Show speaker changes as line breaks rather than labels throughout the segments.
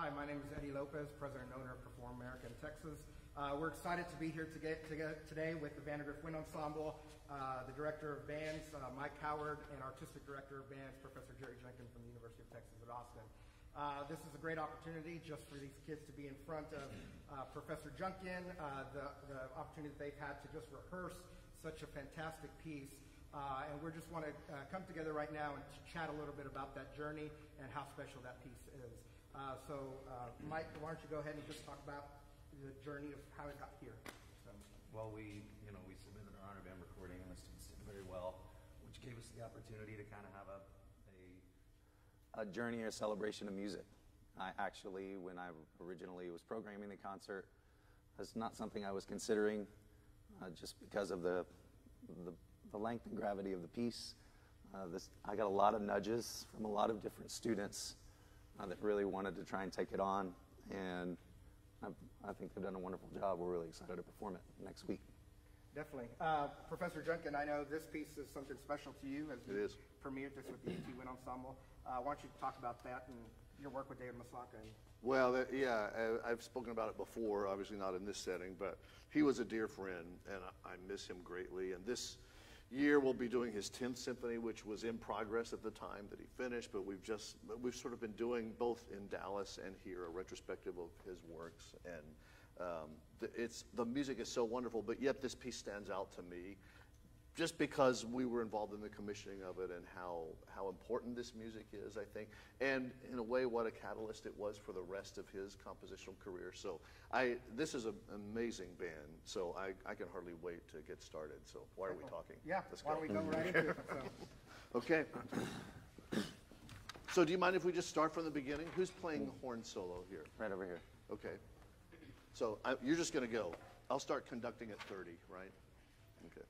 Hi, my name is Eddie Lopez, president and owner of Perform America in Texas. Uh, we're excited to be here to get, to get today with the Vandegrift Wind Ensemble, uh, the director of bands, uh, Mike Howard, and artistic director of bands, Professor Jerry Junkin from the University of Texas at Austin. Uh, this is a great opportunity just for these kids to be in front of uh, Professor Junkin, uh, the, the opportunity that they've had to just rehearse such a fantastic piece. Uh, and we just want to uh, come together right now and chat a little bit about that journey and how special that piece is. Uh, so, uh, Mike, why don't you go ahead and just talk about the journey of how it got here? So.
Well, we, you know, we submitted our honor band recording and the students did very well, which gave us the opportunity to kind of have a, a, a journey or celebration of music. I actually, when I originally was programming the concert, that's not something I was considering, uh, just because of the, the, the length and gravity of the piece. Uh, this, I got a lot of nudges from a lot of different students uh, that really wanted to try and take it on, and I've, I think they've done a wonderful job. We're really excited to perform it next week.
Definitely. Uh, Professor Junkin, I know this piece is something special to you as
It
you
is.
premiered this with the UT Wind Ensemble. Uh, why don't you talk about that and your work with David Maslanka? And
Well, that, yeah, I, I've spoken about it before, obviously not in this setting, but he was a dear friend, and I, I miss him greatly. And this year we'll be doing his 10th symphony, which was in progress at the time that he finished, but we've just, we've sort of been doing both in Dallas and here a retrospective of his works. And um, the, it's, the music is so wonderful, but yet this piece stands out to me just because we were involved in the commissioning of it and how, how important this music is, I think, and in a way, what a catalyst it was for the rest of his compositional career. So I, this is an amazing band, so I, I can hardly wait to get started. So why are we talking?
yeah,
Let's
why
go.
don't we go right into it? So.
Okay. So do you mind if we just start from the beginning? Who's playing the horn solo here?
Right over here.
Okay. So I, you're just going to go. I'll start conducting at 30, right? Okay.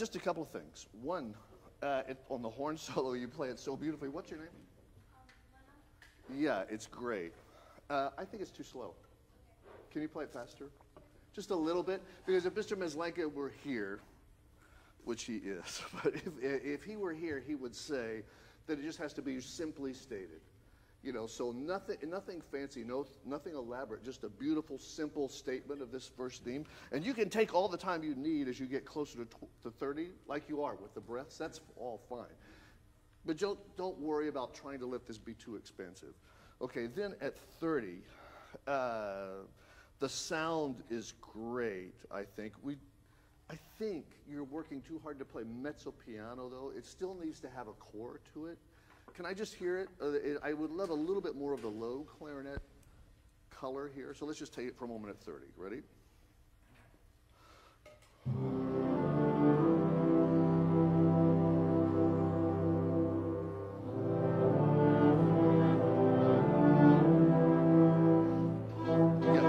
Just a couple of things. One, uh, it, on the horn solo, you play it so beautifully. What's your name? Yeah, it's great. Uh, I think it's too slow. Can you play it faster? Just a little bit? Because if Mr. Maslanka were here, which he is, but if, if he were here, he would say that it just has to be simply stated. You know, so nothing, nothing fancy, no, nothing elaborate, just a beautiful, simple statement of this first theme. And you can take all the time you need as you get closer to, to 30, like you are with the breaths. That's all fine. But don't, don't worry about trying to let this be too expensive. Okay, then at 30, uh, the sound is great, I think. We, I think you're working too hard to play mezzo piano, though. It still needs to have a core to it. Can I just hear it? Uh, it? I would love a little bit more of the low clarinet color here. So let's just take it for a moment at 30. Ready? Yeah,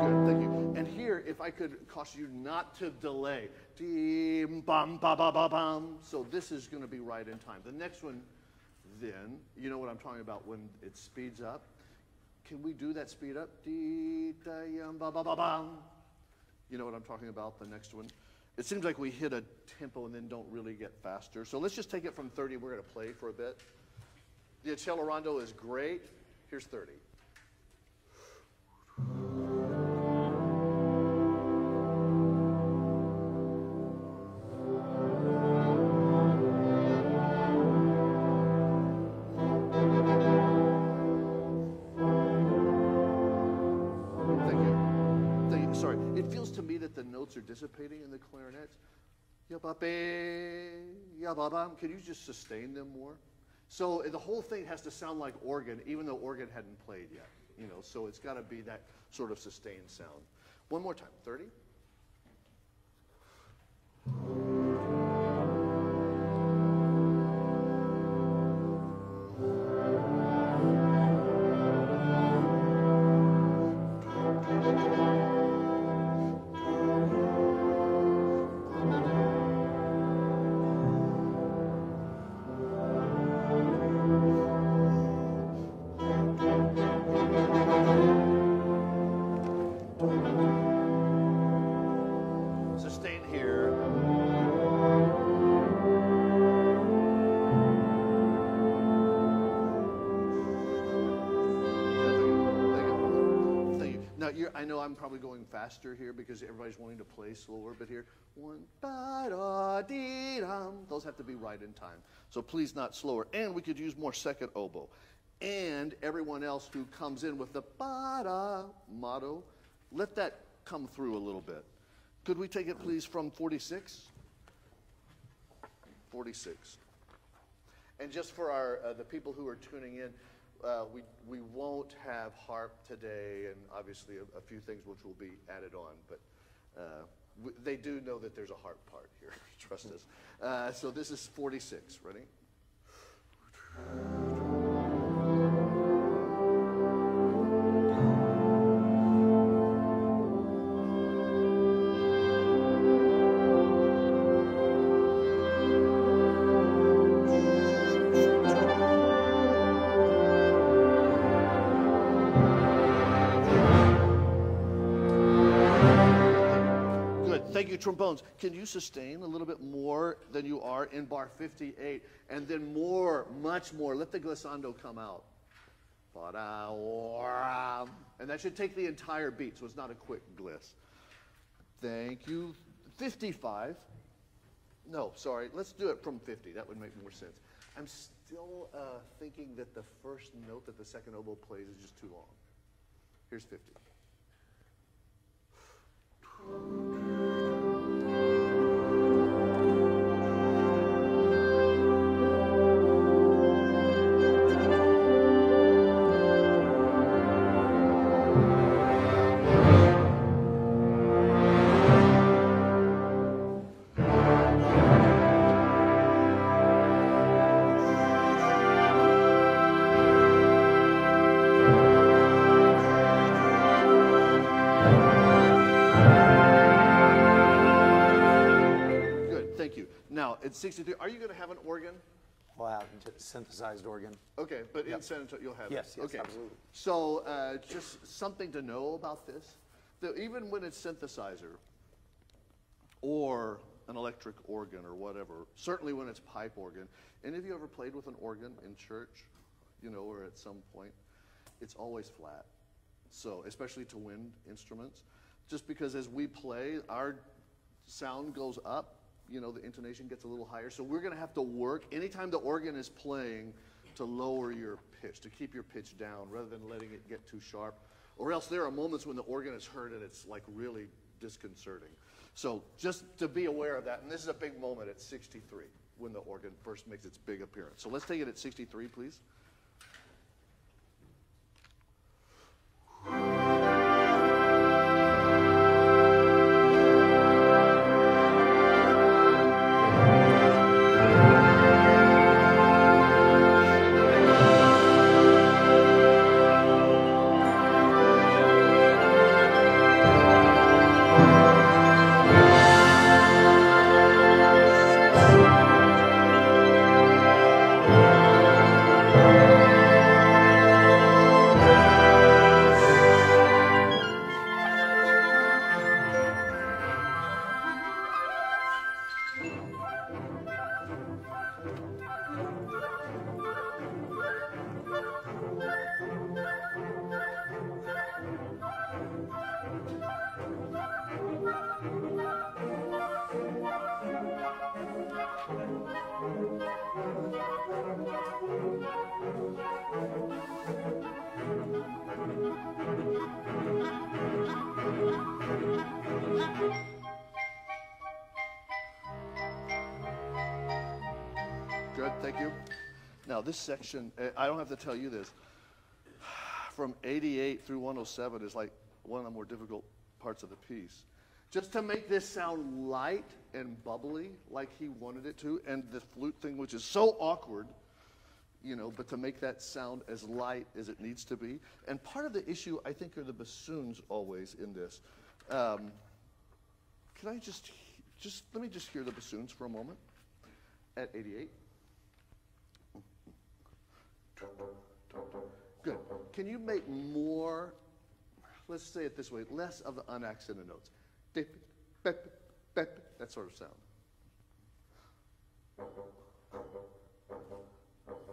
good, thank you. And here, if I could caution you not to delay. Deem, bum, ba, ba, ba, bum. So this is going to be right in time. The next one, then, you know what I'm talking about when it speeds up? Can we do that speed up? You know what I'm talking about, the next one? It seems like we hit a tempo and then don't really get faster. So let's just take it from 30. We're going to play for a bit. The Accelerando is great. Here's 30. Yababam. Um, can you just sustain them more? So uh, the whole thing has to sound like organ, even though organ hadn't played yet. You know, so it's got to be that sort of sustained sound. One more time, 30. Faster here because everybody's wanting to play slower, but here, one, ba, da, dee, dum. Those have to be right in time. So please not slower. And we could use more second oboe. And everyone else who comes in with the ba, da motto, let that come through a little bit. Could we take it, please, from 46? 46. And just for our, uh, the people who are tuning in, uh, we, we won't have harp today, and obviously a, a few things which will be added on, but uh, they do know that there's a harp part here, trust us. Uh, so this is 46. Ready? Trombones. Can you sustain a little bit more than you are in bar 58? And then more, much more. Let the glissando come out. And that should take the entire beat, so it's not a quick gliss. Thank you. 55. No, sorry. Let's do it from 50. That would make more sense. I'm still uh, thinking that the first note that the second oboe plays is just too long. Here's 50. Now, at 63, are you going to have an organ?
We'll have just synthesized organ.
Okay, but in
Yep.
San Antonio, you'll have it?
Yes, yes,
Okay.
absolutely.
So, uh, just something to know about this, that even when it's synthesizer or an electric organ or whatever, certainly when it's pipe organ, any of you ever played with an organ in church, you know, or at some point? It's always flat. So, especially to wind instruments, just because as we play, our sound goes up, you know, the intonation gets a little higher. So we're going to have to work anytime the organ is playing to lower your pitch, to keep your pitch down rather than letting it get too sharp. Or else there are moments when the organ is heard and it's like really disconcerting. So just to be aware of that, and this is a big moment at 63 when the organ first makes its big appearance. So let's take it at 63, please. This section, eh, I don't have to tell you this. From 88 through 107 is like one of the more difficult parts of the piece. Just to make this sound light and bubbly like he wanted it to, and the flute thing, which is so awkward, you know, but to make that sound as light as it needs to be. And part of the issue, I think, are the bassoons always in this. Um, can I just, just, let me just hear the bassoons for a moment at 88. Good. Can you make more, let's say it this way, less of the unaccented notes? That sort of sound.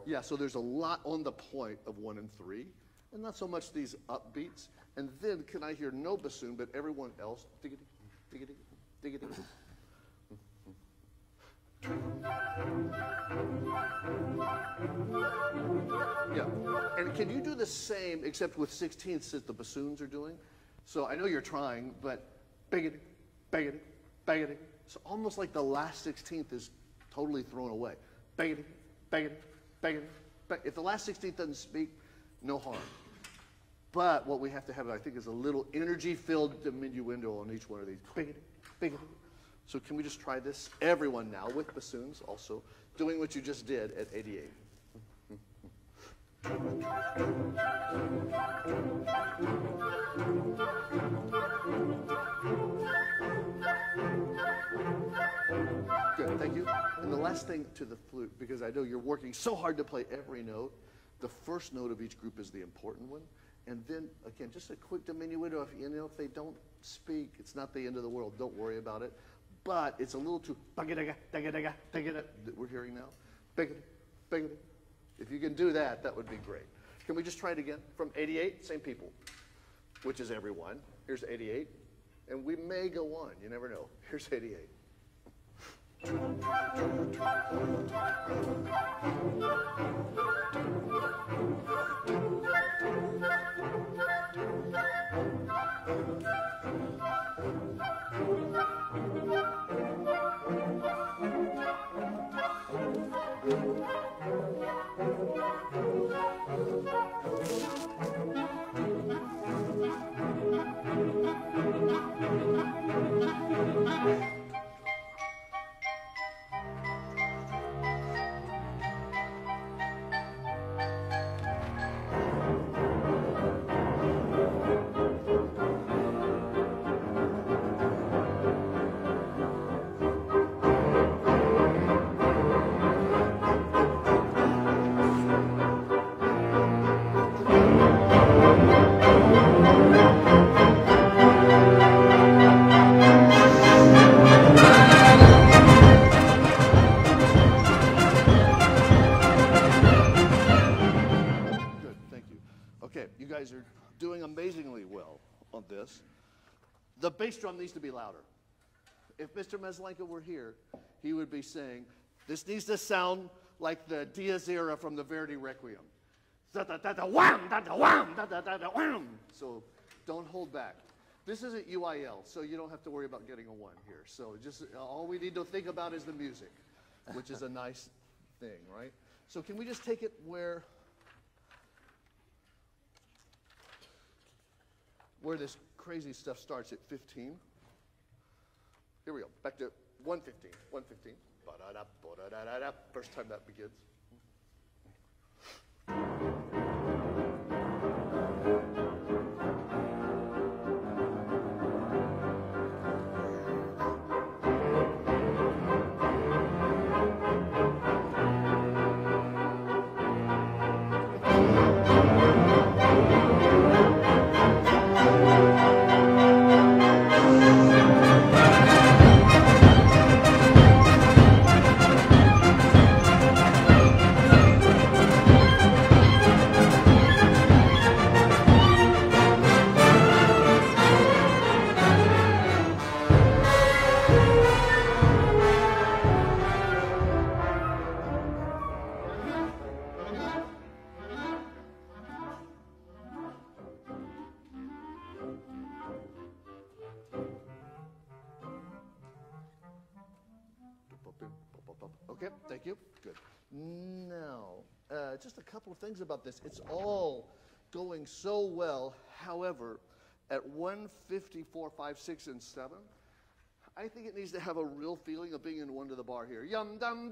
Yeah, so there's a lot on the point of one and three, and not so much these upbeats. And then can I hear no bassoon, but everyone else? Diggity, diggity, diggity. Yeah. And can you do the same except with sixteenths that the bassoons are doing? So I know you're trying, but biggity, biggity, biggity. So almost like the last sixteenth is totally thrown away. Biggity, biggity, biggity. If the last sixteenth doesn't speak, no harm. But what we have to have, I think, is a little energy-filled diminuendo on each one of these. Biggity, biggity. So can we just try this? Everyone now with bassoons also, doing what you just did at 88. Good, thank you. And the last thing to the flute, because I know you're working so hard to play every note, the first note of each group is the important one. And then, again, just a quick diminuendo. If, you know, if they don't speak, it's not the end of the world. Don't worry about it but it's a little too we're hearing now. If you can do that, that would be great. Can we just try it again? From 88, same people, which is everyone. Here's 88. And we may go on, you never know. Here's 88. bass drum needs to be louder. If Mr. Maslanka were here, he would be saying, this needs to sound like the Dies Irae from the Verdi Requiem. So don't hold back. This isn't UIL, so you don't have to worry about getting a one here. So just all we need to think about is the music, which is a nice thing, right? So can we just take it where where this crazy stuff starts at 15? Here we go. Back to 115. 115. First time that begins. Just a couple of things about this. It's all going so well. However, at 154, 5, 6, and 7, I think it needs to have a real feeling of being in one to the bar here. Yum dum.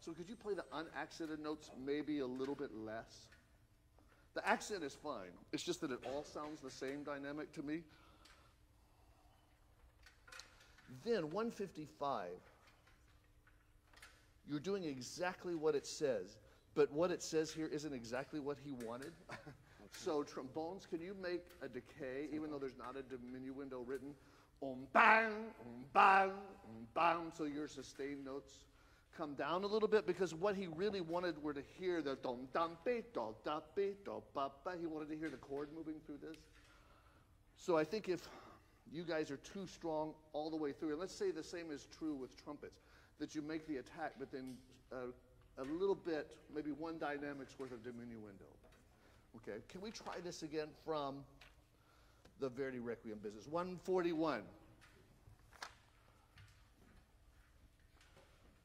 So could you play the unaccented notes maybe a little bit less? The accent is fine. It's just that it all sounds the same dynamic to me. Then 155, you're doing exactly what it says, but what it says here isn't exactly what he wanted. so trombones, can you make a decay even though there's not a diminuendo written? Um bang, um bang, um bang. So your sustained notes come down a little bit because what he really wanted were to hear the dum dum be do da be do ba ba. He wanted to hear the chord moving through this. So I think if you guys are too strong all the way through. And let's say the same is true with trumpets, that you make the attack, but then uh, a little bit, maybe one dynamic's worth of diminuendo. Okay, can we try this again from the Verdi Requiem business? 141.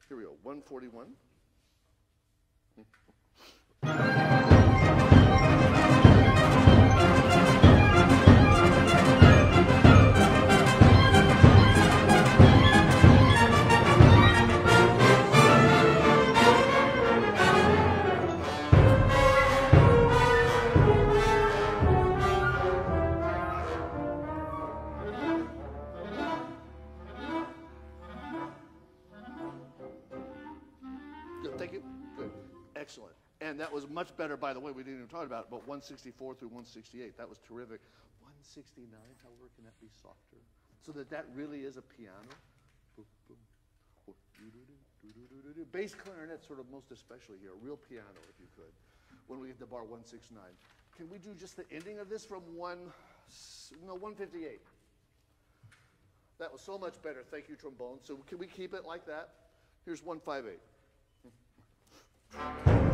Here we go, 141. And that was much better, by the way, we didn't even talk about it, but 164 through 168, that was terrific. 169, however, can that be softer? So that that really is a piano. Bass clarinet, sort of most especially here, real piano, if you could, when we get to bar 169. Can we do just the ending of this from one, no, 158? That was so much better. Thank you, trombone. So can we keep it like that? Here's 158.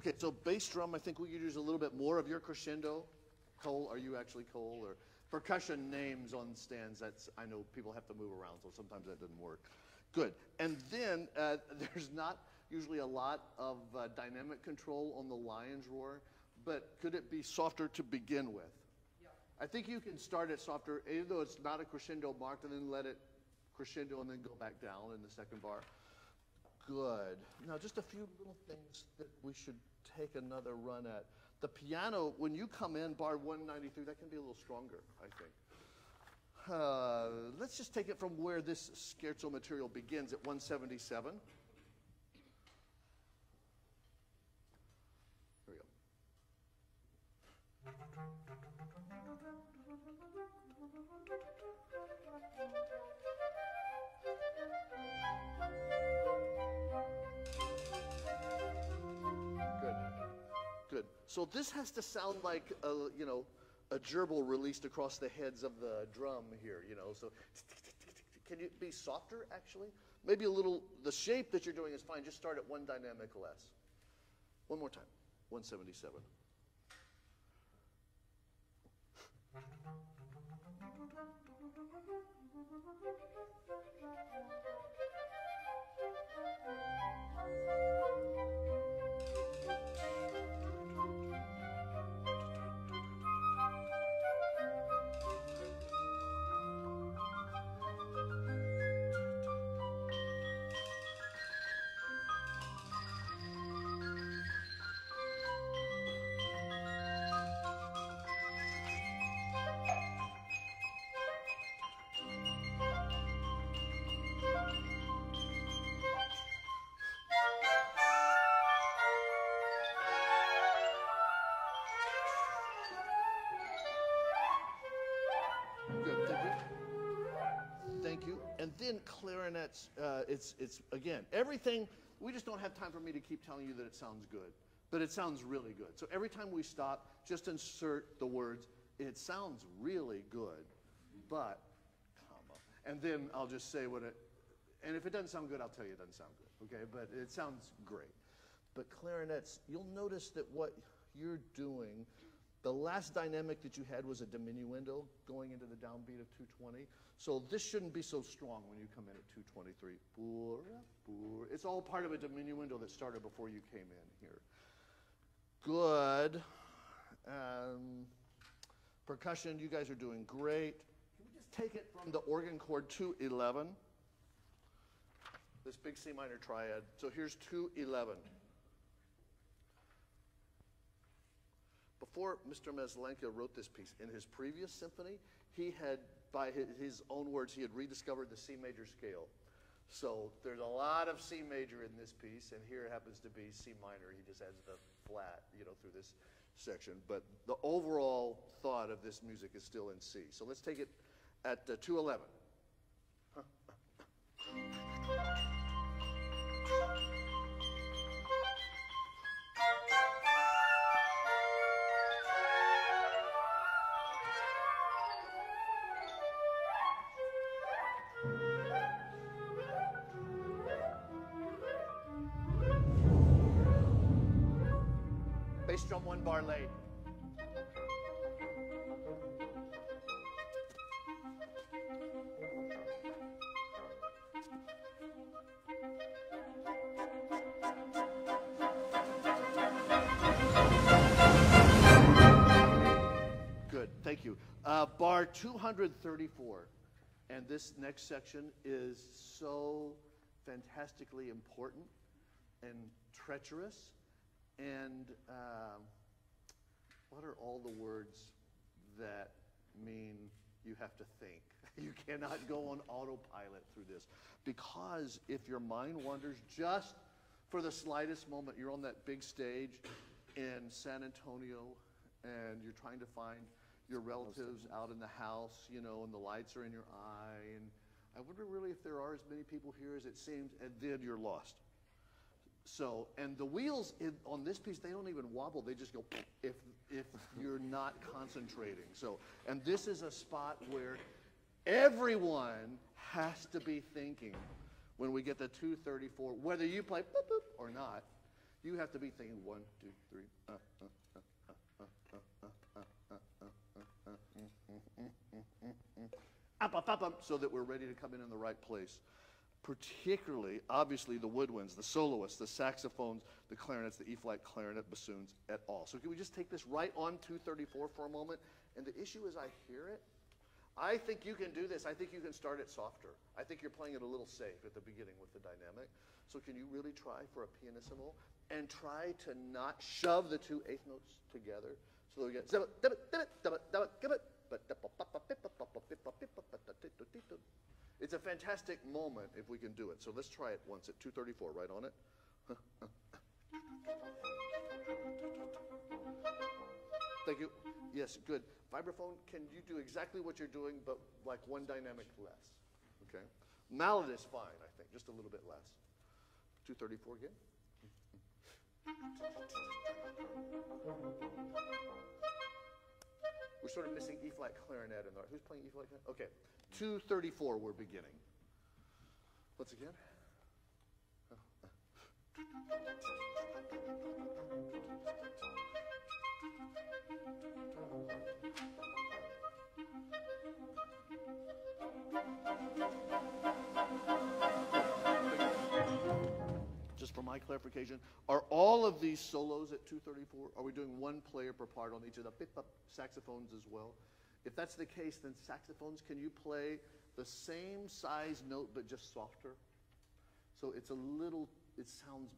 Okay, so bass drum, I think we could use a little bit more of your crescendo. Cole, are you actually Cole? Or percussion names on stands, that's, I know people have to move around, so sometimes that doesn't work. Good. And then uh, there's not usually a lot of uh, dynamic control on the lion's roar, but could it be softer to begin with? Yeah. I think you can start it softer, even though it's not a crescendo marked, and then let it crescendo and then go back down in the second bar. Good. Now, just a few little things that we should take another run at. The piano, when you come in, bar 193, that can be a little stronger, I think. Uh, let's just take it from where this scherzo material begins at 177. So this has to sound like a, you know, a gerbil released across the heads of the drum here, you know. So can you be softer actually? Maybe a little the shape that you're doing is fine. Just start at one dynamic less. One more time. 177. Then clarinets, uh, it's, it's, again, everything, we just don't have time for me to keep telling you that it sounds good, but it sounds really good. So every time we stop, just insert the words, it sounds really good, but, comma. And then I'll just say what it, and if it doesn't sound good, I'll tell you it doesn't sound good, okay? But it sounds great. But clarinets, you'll notice that what you're doing, the last dynamic that you had was a diminuendo going into the downbeat of 220. So this shouldn't be so strong when you come in at 223. Boor, boor. It's all part of a diminuendo that started before you came in here. Good. Um, percussion, you guys are doing great. Can we just take it from the organ chord 211? This big C minor triad. So here's 211. Before Mr. Maslanka wrote this piece, in his previous symphony, he had, by his own words, he had rediscovered the C major scale. So there's a lot of C major in this piece, and here it happens to be C minor. He just adds the flat, you know, through this section. But the overall thought of this music is still in C. So let's take it at uh, 211. Drum one bar late. Good, thank you. Uh, bar 234. And this next section is so fantastically important and treacherous. And um, what are all the words that mean you have to think? You cannot go on autopilot through this. Because if your mind wanders just for the slightest moment, you're on that big stage in San Antonio and you're trying to find your relatives out in the house, you know, and the lights are in your eye. And I wonder really if there are as many people here as it seems, and then you're lost. So, and the wheels in, on this piece, they don't even wobble. They just go if, if you're not concentrating. So, and this is a spot where everyone has to be thinking when we get the 234, whether you play boop, boop, or not, you have to be thinking one, two, three. Uh, uh. So that we're ready to come in in the right place. Particularly, obviously, the woodwinds, the soloists, the saxophones, the clarinets, the E-flat clarinet, bassoons, at all. So can we just take this right on 234 for a moment? And the issue is I hear it. I think you can do this. I think you can start it softer. I think you're playing it a little safe at the beginning with the dynamic. So can you really try for a pianissimo and try to not shove the two eighth notes together so that we get it's a fantastic moment if we can do it. So let's try it once at 234, right on it. Thank you. Yes, good. Vibraphone, can you do exactly what you're doing, but like one dynamic less? Okay. Mallet is fine, I think, just a little bit less. 234 again. We're sort of missing E flat clarinet in there. Who's playing E flat clarinet? Okay. 234, we're beginning. Once again. Oh. Just for my clarification, are all of these solos at 234? Are we doing one player per part on each of the saxophones as well? If that's the case, then saxophones, can you play the same size note but just softer? So it's a little, it sounds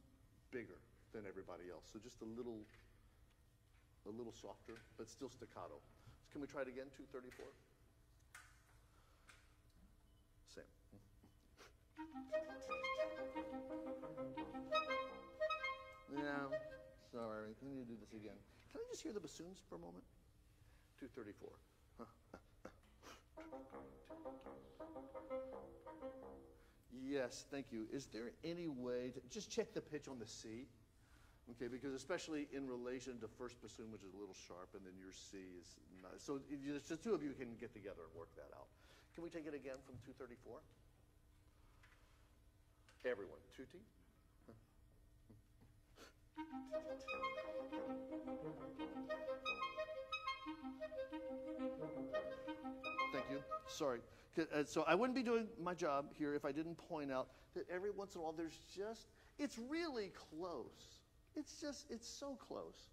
bigger than everybody else. So just a little, a little softer, but still staccato. So can we try it again, 234? Same. Yeah, sorry. Can you do this again? Can I just hear the bassoons for a moment? 234. Yes, thank you. Is there any way to just check the pitch on the C? Okay, because especially in relation to first bassoon, which is a little sharp, and then your C is not. So the two of you can get together and work that out. Can we take it again from 234? Everyone, tutti? Thank you. Sorry. uh, so I wouldn't be doing my job here if I didn't point out that every once in a while there's just, it's really close. It's just, it's so close.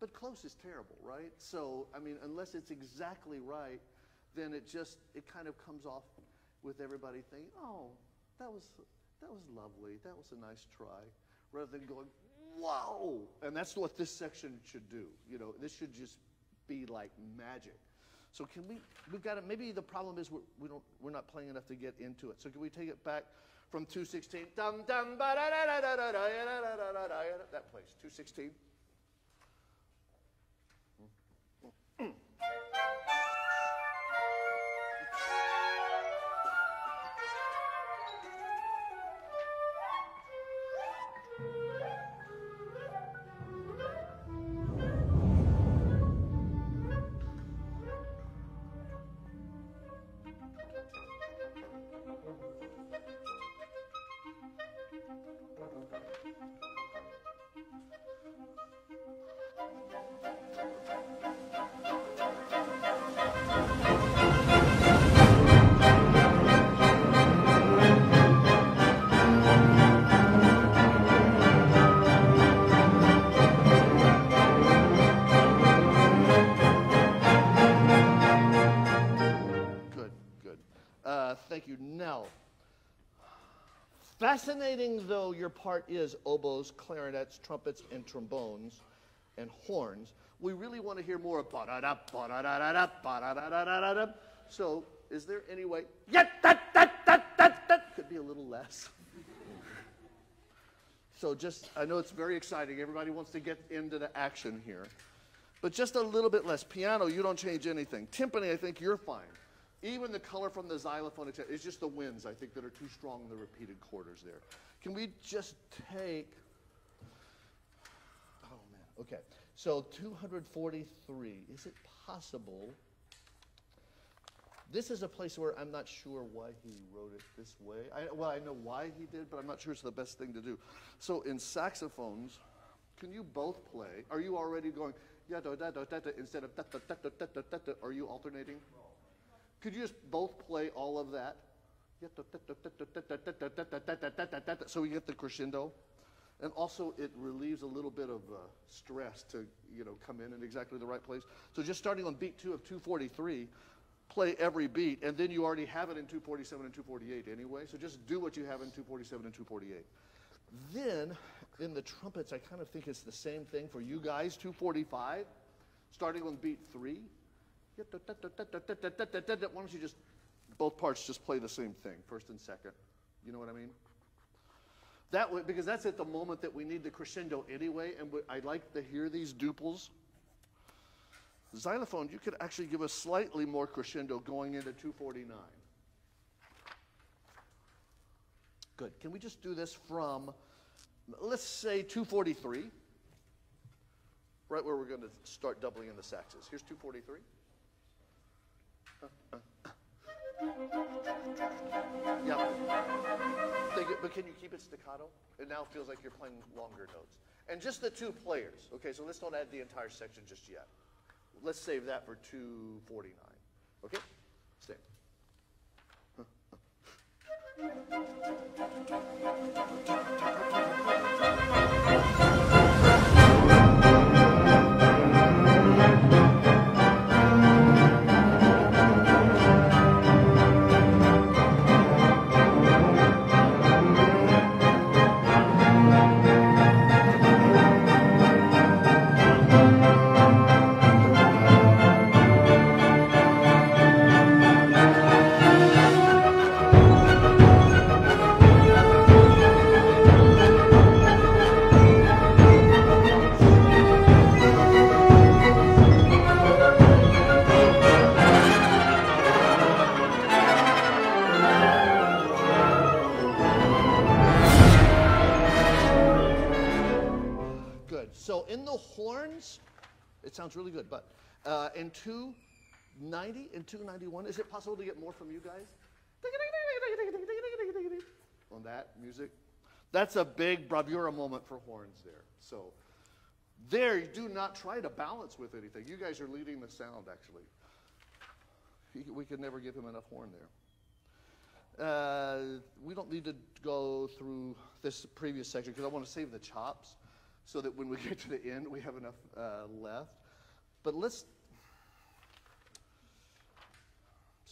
But close is terrible, right? So, I mean, unless it's exactly right, then it just, it kind of comes off with everybody thinking, oh, that was, that was lovely. That was a nice try. Rather than going, whoa. And that's what this section should do. You know, this should just be like magic. So can we, we've got to, maybe the problem is we're, we don't, we're not playing enough to get into it. So can we take it back from 216? That place, 216. Fascinating though your part is oboes, clarinets, trumpets, and trombones, and horns, we really want to hear more of ba-da-da, ba-da-da-da-da, ba-da-da-da-da-da. So, is there any way? Yeah, that, that, that, that, that could be a little less. So just, I know it's very exciting. Everybody wants to get into the action here. But just a little bit less. Piano, you don't change anything. Timpani, I think you're fine. Even the color from the xylophone—it's just the winds, I think, that are too strong in the repeated quarters there. Can we just take, oh man, okay. So 243, is it possible? This is a place where I'm not sure why he wrote it this way. I, well, I know why he did, but I'm not sure it's the best thing to do. So in saxophones, can you both play? Are you already going, yeah, da, da, da, da, da, instead of da, da, da, da, da, da, da. Are you alternating? Could you just both play all of that? So we get the crescendo. And also, it relieves a little bit of uh, stress to, you know, come in in exactly the right place. So just starting on beat two of 243, play every beat, and then you already have it in 247 and 248 anyway. So just do what you have in 247 and 248. Then, in the trumpets, I kind of think it's the same thing for you guys, 245, starting on beat three. Why don't you just, both parts just play the same thing, first and second? You know what I mean? That way, because that's at the moment that we need the crescendo anyway, and I'd like to hear these duples xylophone, you could actually give a slightly more crescendo going into 249. Good. Can we just do this from, let's say 243, right where we're going to start doubling in the saxes. Here's 243. Yeah. But can you keep it staccato? It now feels like you're playing longer notes. And just the two players. Okay, so let's don't add the entire section just yet let's save that for 249. Okay? Stay. sounds in 290 and 291, is it possible to get more from you guys? On that music? That's a big bravura moment for horns there. So there, you do not try to balance with anything. You guys are leading the sound, actually. We could never give him enough horn there. Uh, we don't need to go through this previous section because I want to save the chops so that when we get to the end, we have enough uh, left. But let's.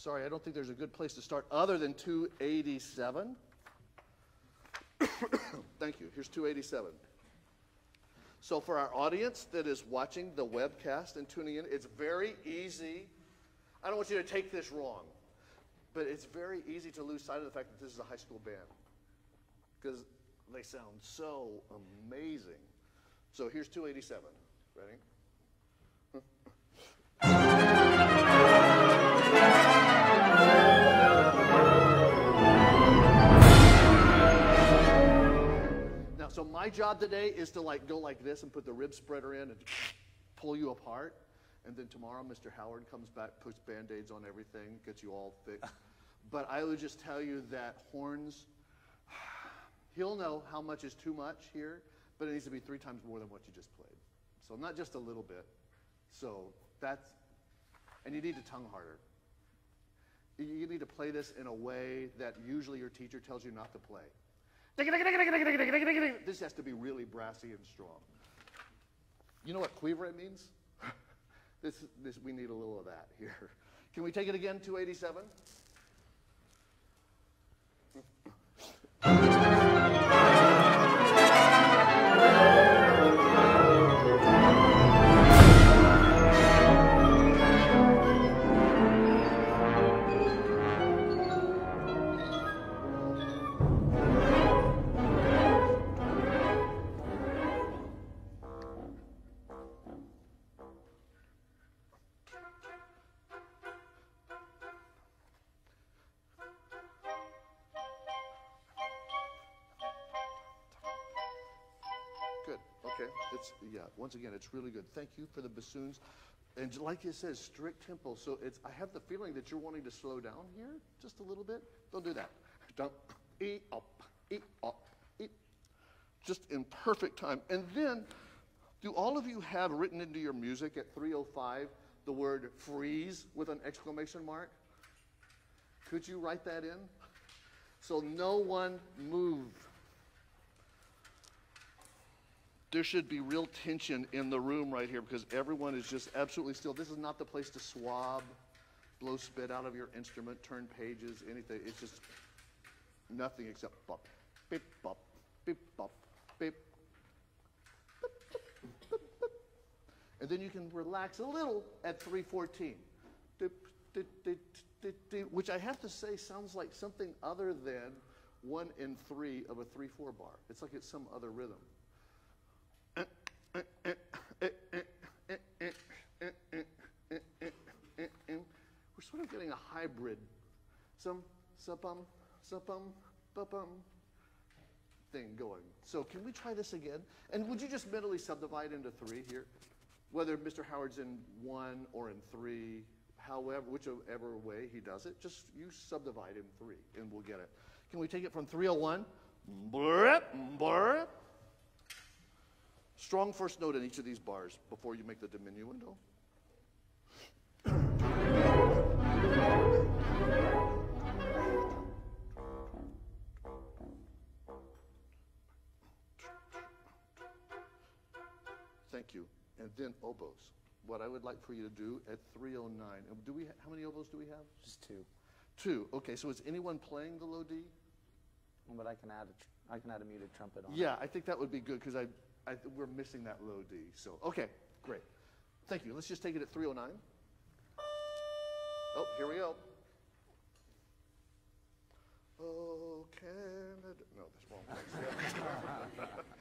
Sorry, I don't think there's a good place to start other than 287. Thank you. Here's 287. So, for our audience that is watching the webcast and tuning in, it's very easy. I don't want you to take this wrong, but it's very easy to lose sight of the fact that this is a high school band because they sound so amazing. So, here's 287. Ready? So my job today is to like go like this and put the rib spreader in and pull you apart. And then tomorrow, Mr. Howard comes back, puts band aids on everything, gets you all fixed. but I would just tell you that horns, he'll know how much is too much here, but it needs to be three times more than what you just played. So not just a little bit. So that's, and you need to tongue harder. You need to play this in a way that usually your teacher tells you not to play. This has to be really brassy and strong. You know what quiver means? this, this, we need a little of that here. Can we take it again, 287? Once again, it's really good. Thank you for the bassoons. And like it says, strict tempo. So it's, I have the feeling that you're wanting to slow down here just a little bit. Don't do that. Don't, e up, e up, e. Just in perfect time. And then Do all of you have written into your music at 305 the word freeze with an exclamation mark? Could you write that in? So no one move. There should be real tension in the room right here because everyone is just absolutely still. This is not the place to swab, blow spit out of your instrument, turn pages, anything. It's just nothing except bop, beep, bop, beep, bop, beep. And then you can relax a little at 314. Dip, dip, dip, dip, dip, Which I have to say sounds like something other than one in three of a 3 4 bar. It's like it's some other rhythm. We're sort of getting a hybrid. Some, sapum, sapum, bapum thing going. So can we try this again? And would you just mentally subdivide into three here? Whether Mr. Howard's in one or in three, however, whichever way he does it, just you subdivide in three and we'll get it. Can we take it from 301? Blurp, blurp. Strong first note in each of these bars before you make the diminuendo. Thank you. And then oboes. What I would like for you to do at 309. Do we? ha- How many oboes do we have?
Just two.
Two. Okay. So is anyone playing the low D?
But I can add a, tr- I can add a muted trumpet on.
Yeah, I think that would be good because I, I, we're missing that low D. So, okay, great. Thank you. Let's just take it at 309. Oh, here we go. Oh, Canada. No, that's wrong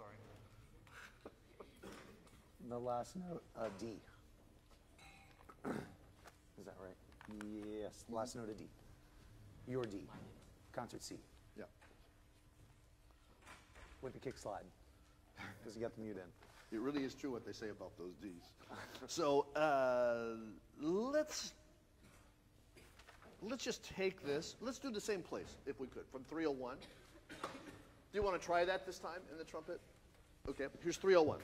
Jeez, sorry.
The last note, uh, D. Is that right? Yes, last note of D. Your D. Concert C.
Yeah.
With the kick slide. Because you got the mute in.
It really is true what they say about those D's. so uh, let's let's just take this. Let's do the same place if we could from 301. Do you want to try that this time in the trumpet? Okay. Here's 301.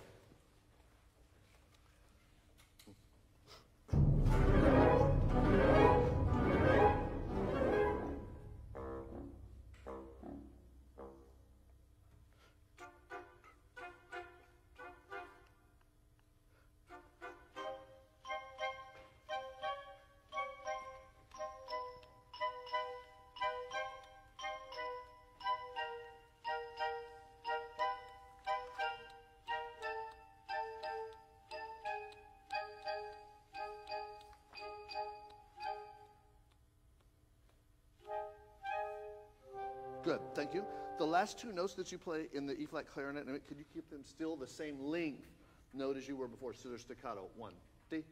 Good, thank you. The last two notes that you play in the E flat clarinet, could you keep them still the same length note as you were before? So they're staccato. One, D,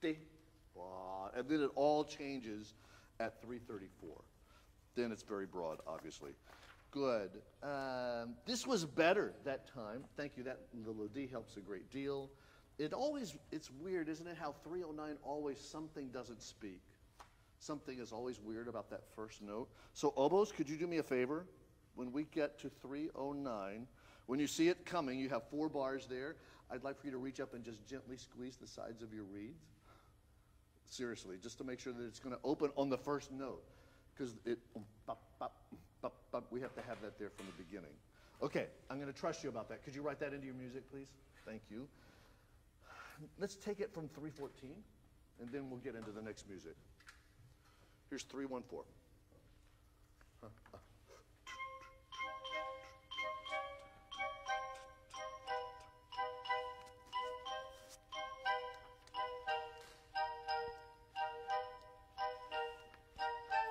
D, blah, and then it all changes at 334. Then it's very broad, obviously. Good. Um, this was better that time. Thank you. That little D helps a great deal. It always, it's weird, isn't it? How 309 always something doesn't speak. Something is always weird about that first note. So, oboes, could you do me a favor? When we get to 309, when you see it coming, you have four bars there. I'd like for you to reach up and just gently squeeze the sides of your reeds. seriously, just to make sure that it's going to open on the first note. Because it, we have to have that there from the beginning. Okay, I'm going to trust you about that. Could you write that into your music, please? Thank you. Let's take it from 314, and then we'll get into the next music. Here's 314.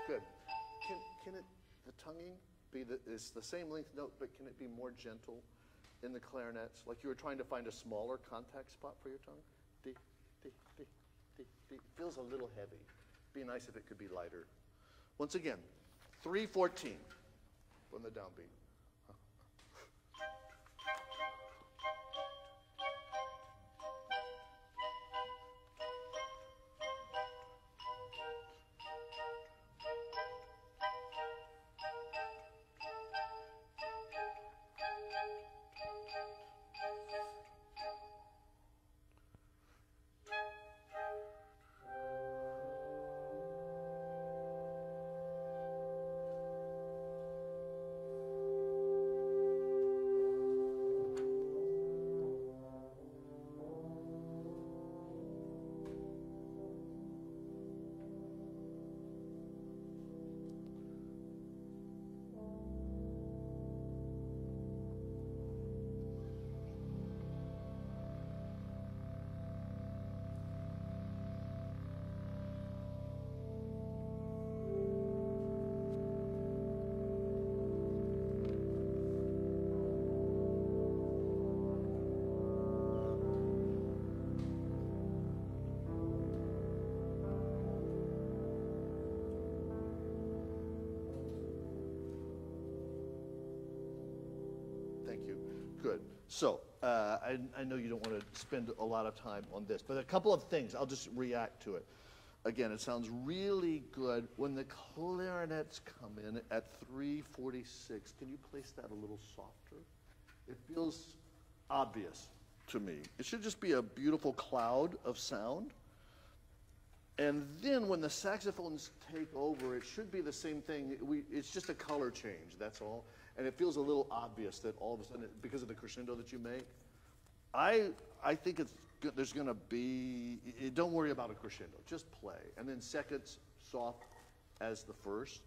Good. Can, can it, the tonguing be the, it's the same length note, but can it be more gentle in the clarinets? Like you were trying to find a smaller contact spot for your tongue? D, D, D, D, D. Feels a little heavy. Be nice if it could be lighter. Once again, 314 from the downbeat. Uh, I, I know you don't want to spend a lot of time on this, but a couple of things. I'll just react to it. Again, it sounds really good when the clarinets come in at 346. Can you place that a little softer? It feels obvious to me. It should just be a beautiful cloud of sound. And then when the saxophones take over, it should be the same thing. We, it's just a color change, that's all. And it feels a little obvious that all of a sudden, because of the crescendo that you make, I, I think it's, there's going to be, don't worry about a crescendo, just play. And then seconds, soft as the first.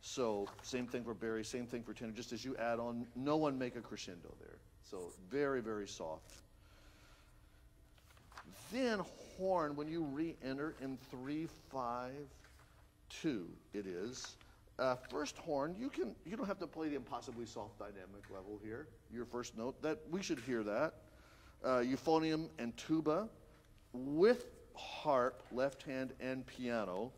So same thing for bari, same thing for tenor, just as you add on, no one make a crescendo there. So very, very soft. Then horn, when you re-enter in three, five, two, it is. Uh, first horn, you can you don't have to play the impossibly soft dynamic level here. Your first note that we should hear that. Uh, euphonium and tuba, with harp, left hand and piano.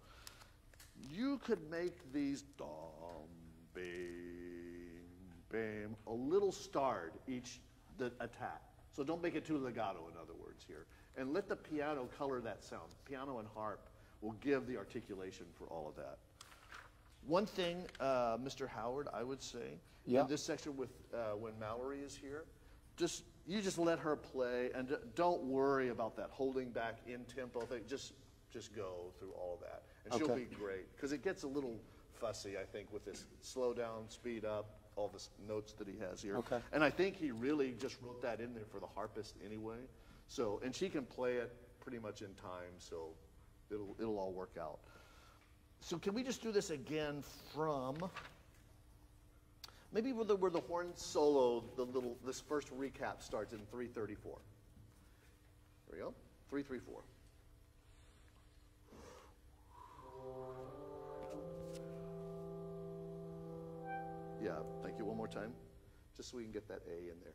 You could make these dom, bing, bam, a little starred each the attack. So don't make it too legato, in other words, here. And let the piano color that sound. Piano and harp will give the articulation for all of that. One thing, uh, Mr. Howard, I would say,
Yeah.
in this section with uh, when Mallory is here, just you just let her play and don't worry about that holding back in tempo thing. Just just go through all of that, and she'll be great because it gets a little fussy, I think, with this slow down, speed up, all the notes that he has here.
Okay.
And I think he really just wrote that in there for the harpist anyway. So, and she can play it pretty much in time, so it'll it'll all work out. So can we just do this again from maybe where the, where the horn solo, the little this first recap starts in 334. There we go. 334. Yeah, thank you. One more time. Just so we can get that A in there.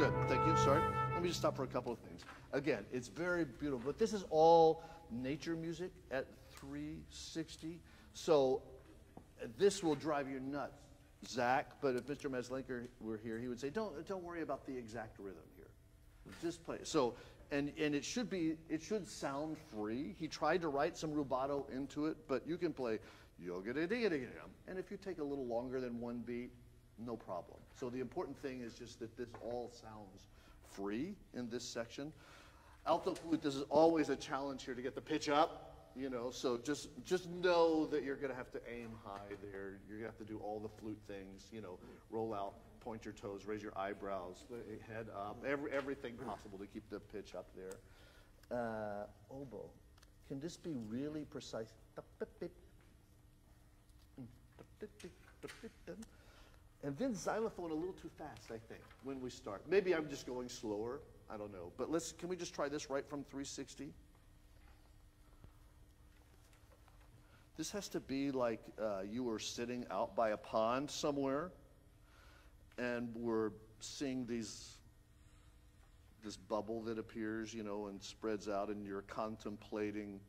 Good, thank you, sorry. Let me just stop for a couple of things. Again, it's very beautiful, but this is all nature music at 360. So this will drive you nuts, Zach, but if Mr. Maslanka were here, he would say, don't, don't worry about the exact rhythm here. Just play. So, and, and it should be, it should sound free. He tried to write some rubato into it, but you can play yoga and if you take a little longer than one beat, no problem. So the important thing is just that this all sounds free in this section. Alto flute, this is always a challenge here to get the pitch up, you know, so just, just know that you're gonna have to aim high there. You're gonna have to do all the flute things, you know, roll out, point your toes, raise your eyebrows, head up, every, everything possible to keep the pitch up there. Uh, oboe, can this be really precise? And then xylophone a little too fast, I think, when we start. Maybe I'm just going slower. I don't know. But let's, can we just try this right from 360? This has to be like uh, you were sitting out by a pond somewhere and we're seeing these this bubble that appears, you know, and spreads out and you're contemplating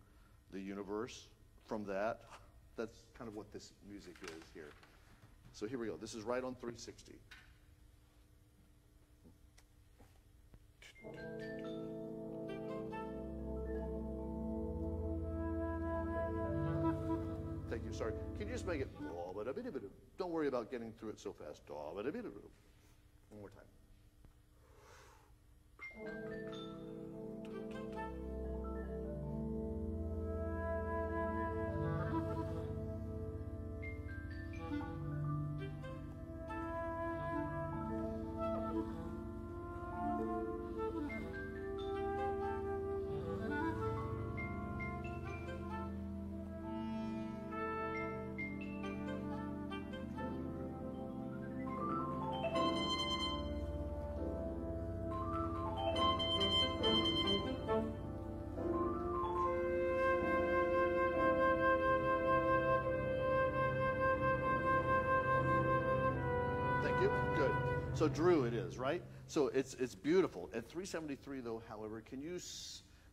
the universe from that. That's kind of what this music is here. So here we go. This is right on 360. Thank you. Sorry. Can you just make it? Don't worry about getting through it so fast. One more time. So Drew, it is right. So it's it's beautiful. At 373, though, however, can you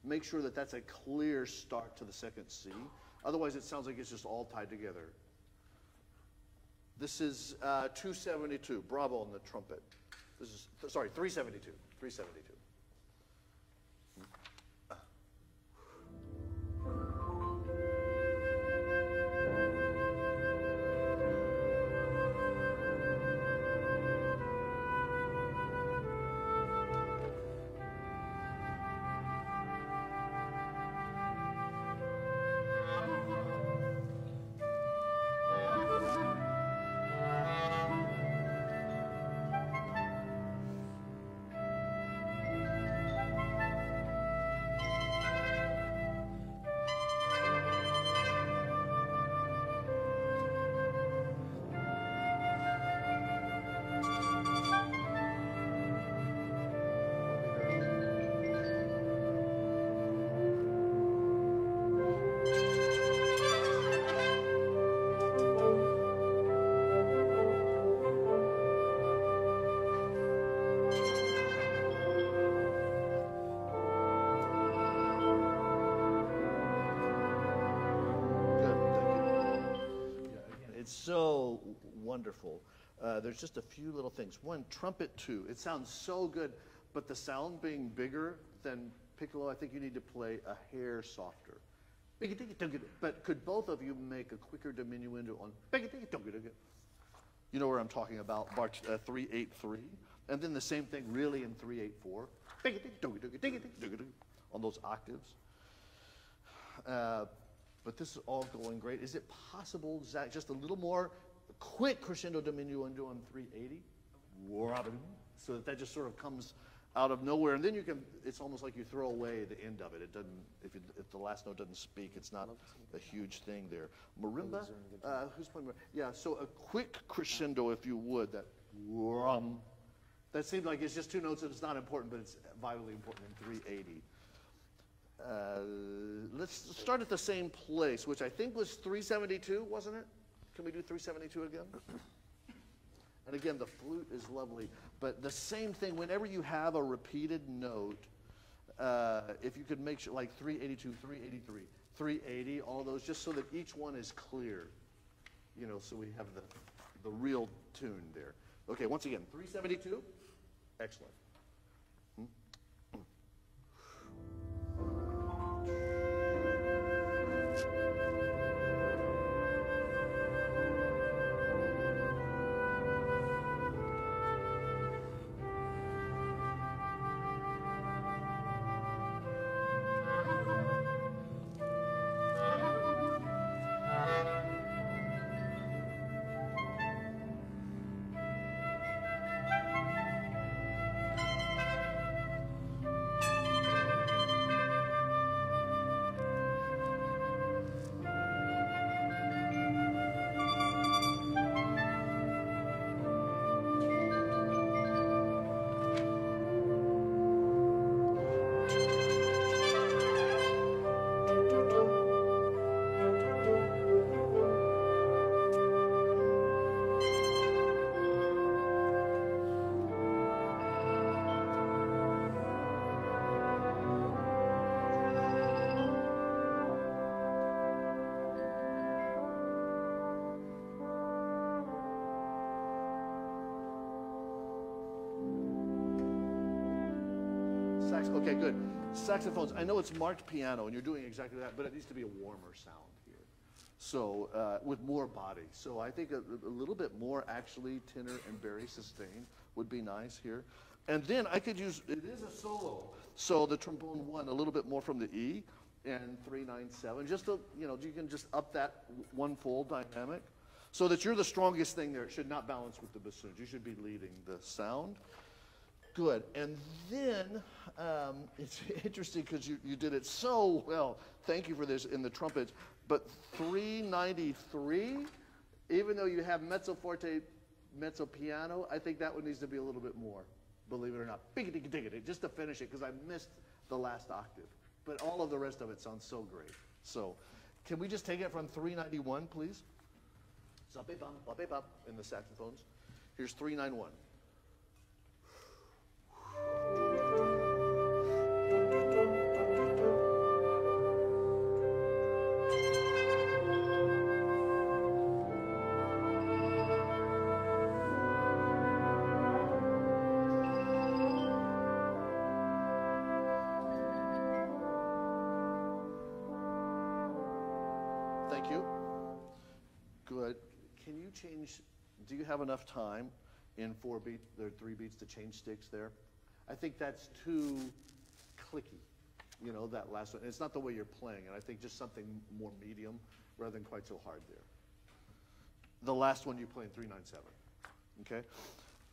make sure that that's a clear start to the second C? Otherwise, it sounds like it's just all tied together. This is uh, 272. Bravo on the trumpet. This is th- sorry, 372. 372. Uh, there's just a few little things. One, trumpet two. It sounds so good, but the sound being bigger than piccolo, I think you need to play a hair softer. But could both of you make a quicker diminuendo on? You know where I'm talking about, bar uh, 383. And then the same thing really in 384. On those octaves. Uh, but this is all going great. Is it possible, Zach, just a little more quick crescendo diminuendo on 380? So that that just sort of comes out of nowhere. And then you can, it's almost like you throw away the end of it. It doesn't, if, it, if the last note doesn't speak, it's not a huge thing there. Marimba, uh, who's playing marimba? Yeah, so a quick crescendo, if you would, that wham. That seems like it's just two notes and it's not important, but it's vitally important in 380. Uh, let's start at the same place, which I think was 372, wasn't it? Can we do 372 again? And again, the flute is lovely. But the same thing, whenever you have a repeated note, uh, if you could make sure, like 382, 383, 380, all those, just so that each one is clear. You know, so we have the, the real tune there. Okay, once again, 372. Excellent. Okay, good. Saxophones, I know it's marked piano and you're doing exactly that, but it needs to be a warmer sound here. So, uh, with more body. So I think a, a little bit more actually tenor and bari sustain would be nice here. And then I could use, it is a solo. So the trombone one, a little bit more from the E and 397. Just to, you know, you can just up that one full dynamic so that you're the strongest thing there. It should not balance with the bassoons. You should be leading the sound. Good. And then um, it's interesting because you, you did it so well. Thank you for this in the trumpets. But 393, even though you have mezzo forte, mezzo piano, I think that one needs to be a little bit more, believe it or not. Just to finish it because I missed the last octave. But all of the rest of it sounds so great. So can we just take it from 391, please? In the saxophones. Here's 391. Thank you. Good. Can you change, do you have enough time in four beats, there are three beats to change sticks there? I think that's too clicky, you know, that last one. It's not the way you're playing, and I think just something more medium rather than quite so hard there. The last one you play in 397, okay?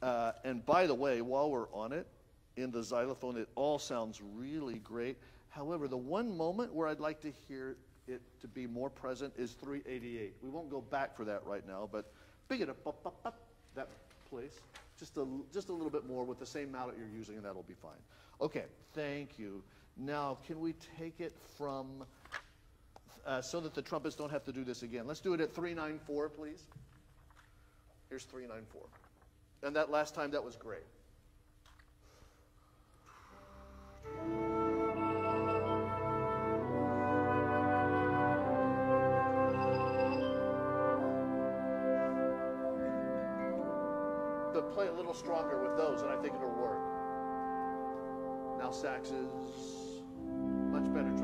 Uh, and by the way, while we're on it, in the xylophone, it all sounds really great. However, the one moment where I'd like to hear it to be more present is 388. We won't go back for that right now, but big it up, up, up, up, that place. Just a, just a little bit more with the same mallet you're using, and that'll be fine. Okay, thank you. Now, can we take it from, uh, so that the trumpets don't have to do this again? Let's do it at 394, please. Here's 394. And that last time, that was great. Play a little stronger with those, and I think it'll work. Now sax is much better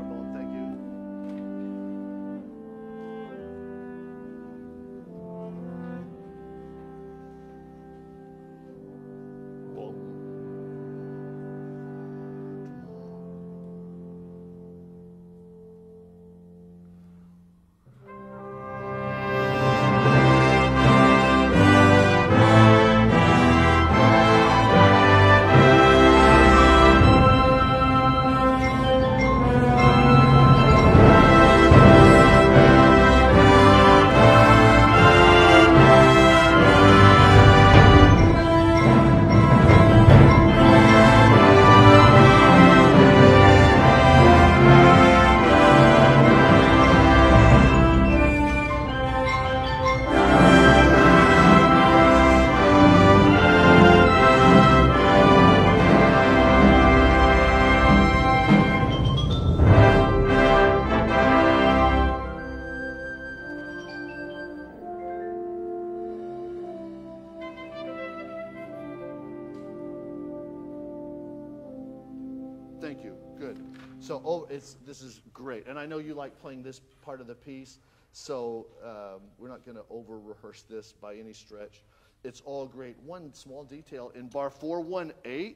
this part of the piece. So um, we're not going to over rehearse this by any stretch. It's all great. One small detail in bar 418.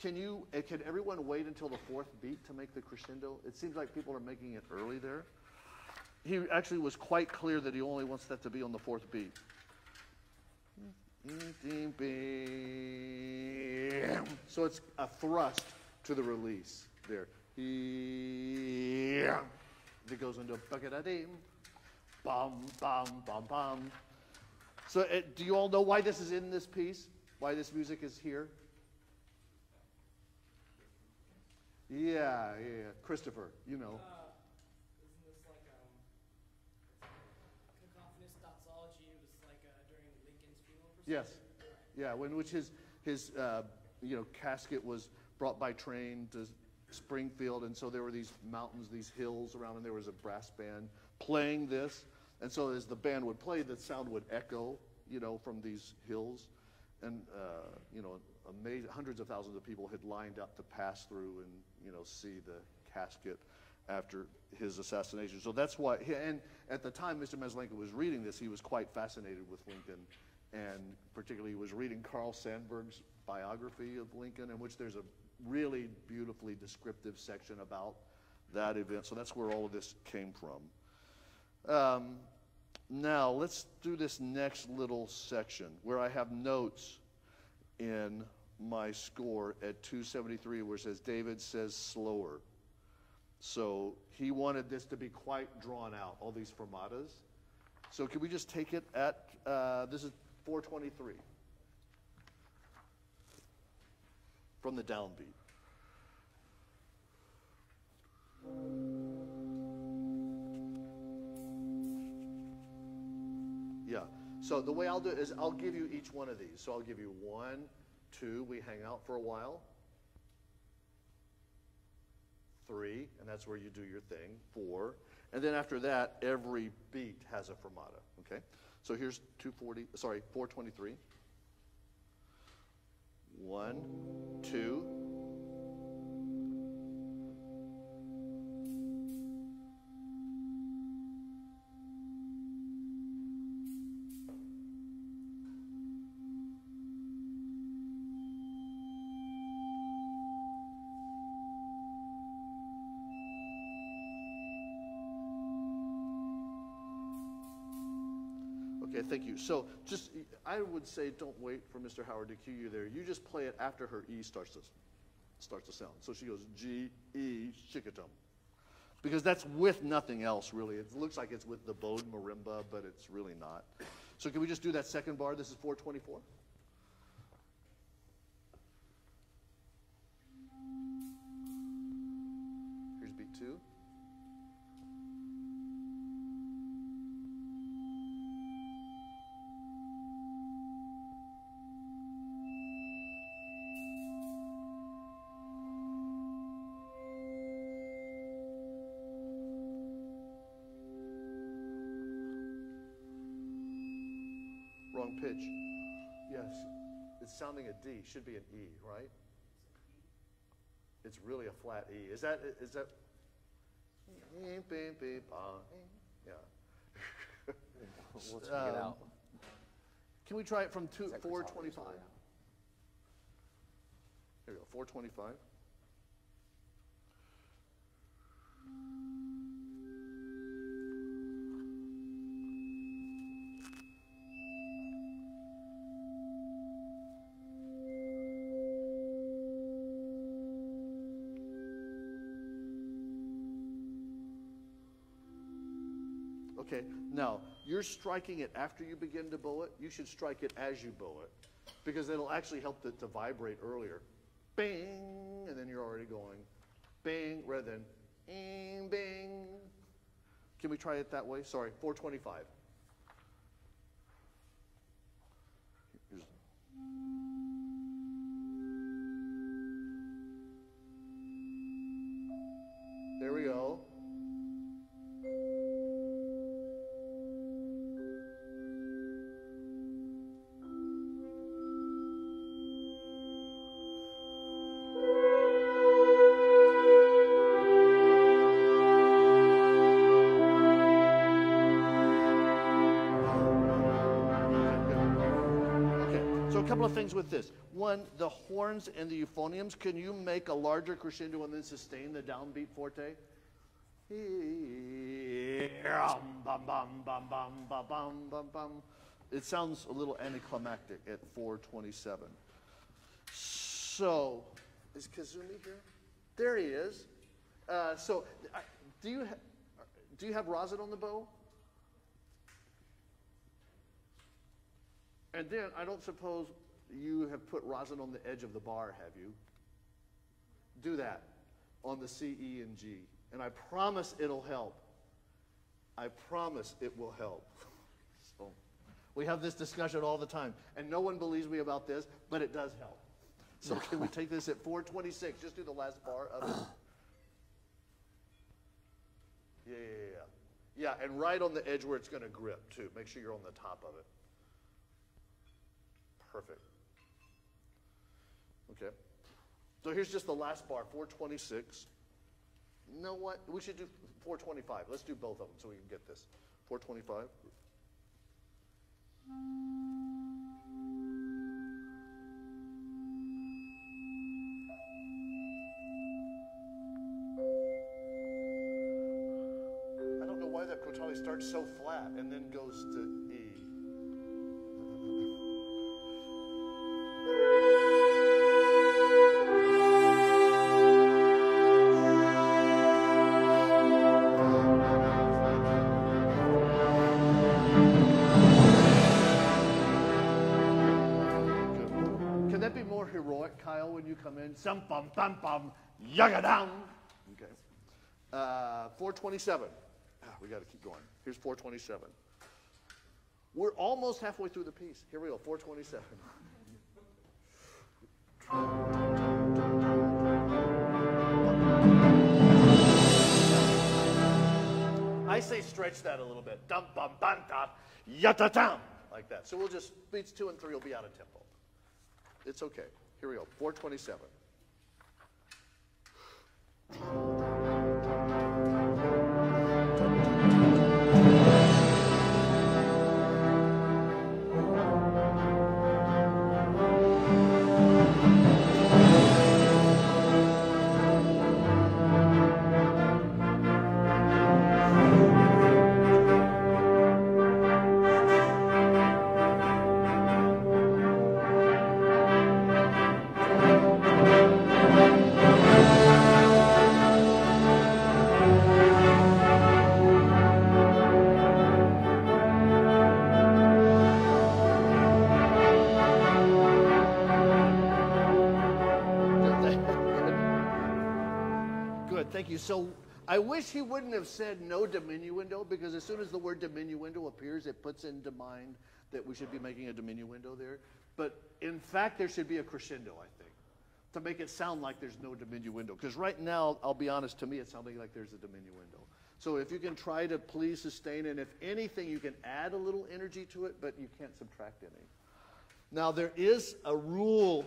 Can you? uh, Can everyone wait until the fourth beat to make the crescendo? It seems like people are making it early there. He actually was quite clear that he only wants that to be on the fourth beat. So it's a thrust to the release there. It goes into bucket a dim, bum bum bum bum. So uh, do you all know why this is in this piece? Why this music is here? Yeah, yeah, yeah. Christopher, you know.
Uh, isn't this like um, cacophonous doxology? It was like uh, during Lincoln's funeral.
Yes. Yeah, when which his his uh, you know casket was brought by train to Springfield, and so there were these mountains, these hills around, and there was a brass band playing this, and so as the band would play, the sound would echo, you know, from these hills, and uh, you know, amazing, hundreds of thousands of people had lined up to pass through and you know see the casket after his assassination. So that's why, and at the time Mr. Maslanka was reading this, he was quite fascinated with Lincoln, and particularly he was reading Carl Sandburg's biography of Lincoln, in which there's a really beautifully descriptive section about that event. So that's where all of this came from. Um, now, let's do this next little section where I have notes in my score at 273 where it says David says slower. So he wanted this to be quite drawn out, all these fermatas. So can we just take it at, uh, this is 423 from the downbeat. Yeah. So the way I'll do it is I'll give you each one of these. So I'll give you one, two, we hang out for a while. Three, and that's where you do your thing. Four. And then after that, every beat has a fermata. Okay? So here's 240, sorry, 423. One, two. Okay, thank you. So just, I would say don't wait for Mr. Howard to cue you there. You just play it after her E starts to, starts to sound. So she goes G, E, shikatum. Because that's with nothing else, really. It looks like it's with the bowed marimba, but it's really not. So can we just do that second bar? This is 424. D. Should be an E, right? It's really a flat E. Is that is that? Ah, yeah.
we'll check it out.
Um, can we try it from two,
425?
Here we go, 425. You're striking it after you begin to bow it. You should strike it as you bow it because it'll actually help it to vibrate earlier. Bing, and then you're already going bing rather than bing, bing. Can we try it that way? Sorry, 425. With this. One, the horns and the euphoniums, can you make a larger crescendo and then sustain the downbeat forte? It sounds a little anticlimactic at 427. So, is Kazumi here? There he is. Uh, so, do you do you have rosin on the bow? And then I don't suppose you have put rosin on the edge of the bar, have you? Do that on the C, E, and G. And I promise it'll help. I promise it will help. so we have this discussion all the time. And no one believes me about this, but it does help. So can we take this at 426? Just do the last bar of it. Yeah, yeah, yeah, yeah. Yeah, and right on the edge where it's going to grip, too. Make sure you're on the top of it. Perfect. Okay. So here's just the last bar, 426. You know what? We should do 425. Let's do both of them so we can get this. 425. I don't know why that crotale starts so flat and then goes to in? Some bum bum bum, yaga down. Okay. Uh, 427. Ah, we got to keep going. Here's 427. We're almost halfway through the piece. Here we go, 427. I say stretch that a little bit. Dum bum bum dum, yata like that. So we'll just beats two and three will be out of tempo. It's okay. Here we go. 427. Thank you. Wish he wouldn't have said no diminuendo because as soon as the word diminuendo appears, it puts into mind that we should be making a diminuendo there. But in fact, there should be a crescendo, I think, to make it sound like there's no diminuendo. Because right now, I'll be honest, to me, it's sounding like there's a diminuendo. So if you can try to please sustain, and if anything, you can add a little energy to it, but you can't subtract any. Now, there is a rule,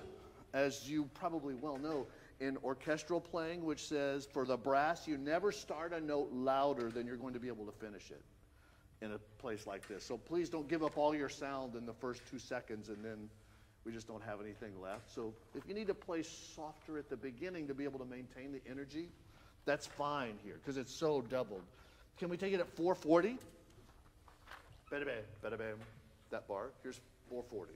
as you probably well know, in orchestral playing, which says for the brass, you never start a note louder than you're going to be able to finish it in a place like this. So please don't give up all your sound in the first two seconds and then we just don't have anything left. So if you need to play softer at the beginning to be able to maintain the energy, that's fine here because it's so doubled. Can we take it at 440? Bada bam, bada bam. That bar. Here's 440.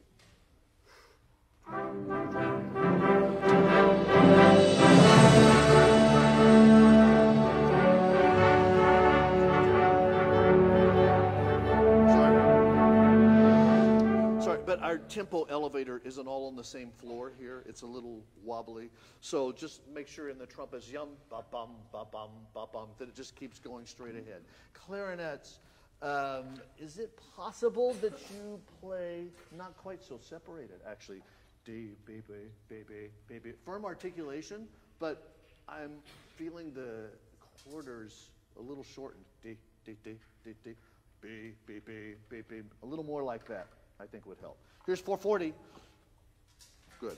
But our tempo elevator isn't all on the same floor here. It's a little wobbly. So just make sure in the trumpets, yum, ba bum, ba bum, ba bum, that it just keeps going straight ahead. Clarinets, um, is it possible that you play not quite so separated, actually? D, B, B, B, B, B, B. Firm articulation, but I'm feeling the quarters a little shortened. D, D, D, D, D, B, B, B, B, B. A little more like that, I think would help. Here's 440. Good.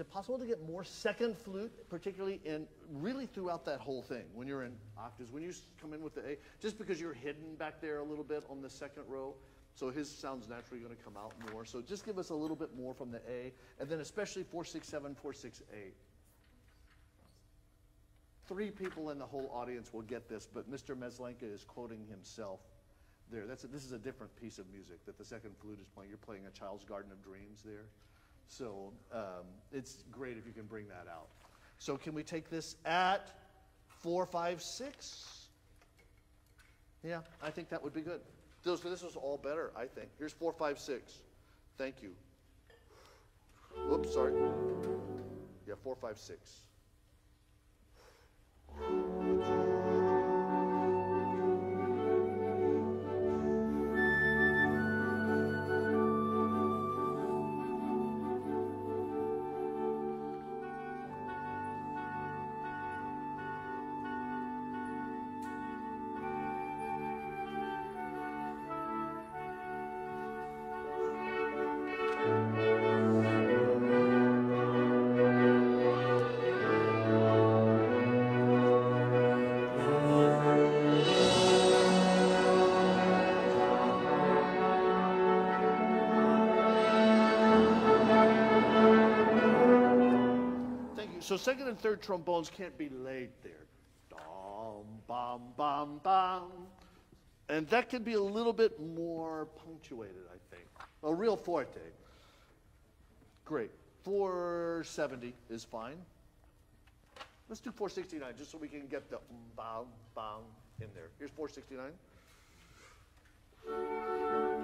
Is it possible to get more second flute, particularly in really throughout that whole thing when you're in octaves? When you come in with the A, just because you're hidden back there a little bit on the second row, so his sound's naturally going to come out more. So just give us a little bit more from the A, and then especially 467, 468. Three people in the whole audience will get this, but Mr. Maslanka is quoting himself there. That's a, this is a different piece of music that the second flute is playing. You're playing a Child's Garden of Dreams there. So um, it's great if you can bring that out. So can we take this at four, five, six? Yeah, I think that would be good. Those, this is all better, I think. Here's four, five, six. Thank you. Oops, sorry. Yeah, four, five, six. So second and third trombones can't be laid there. Dom, bom, bom, bom. And that can be a little bit more punctuated, I think. A real forte. Great. 470 is fine. Let's do 469 just so we can get the um, bom, bom in there. Here's 469.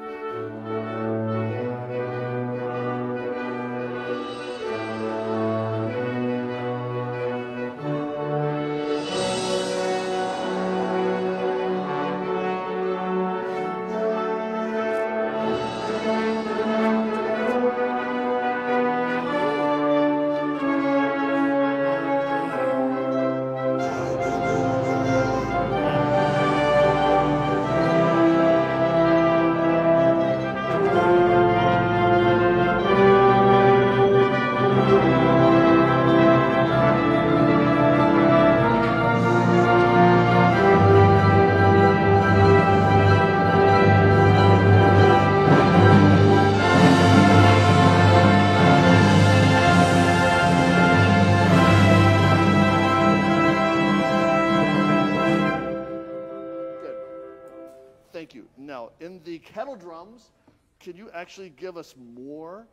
Give us more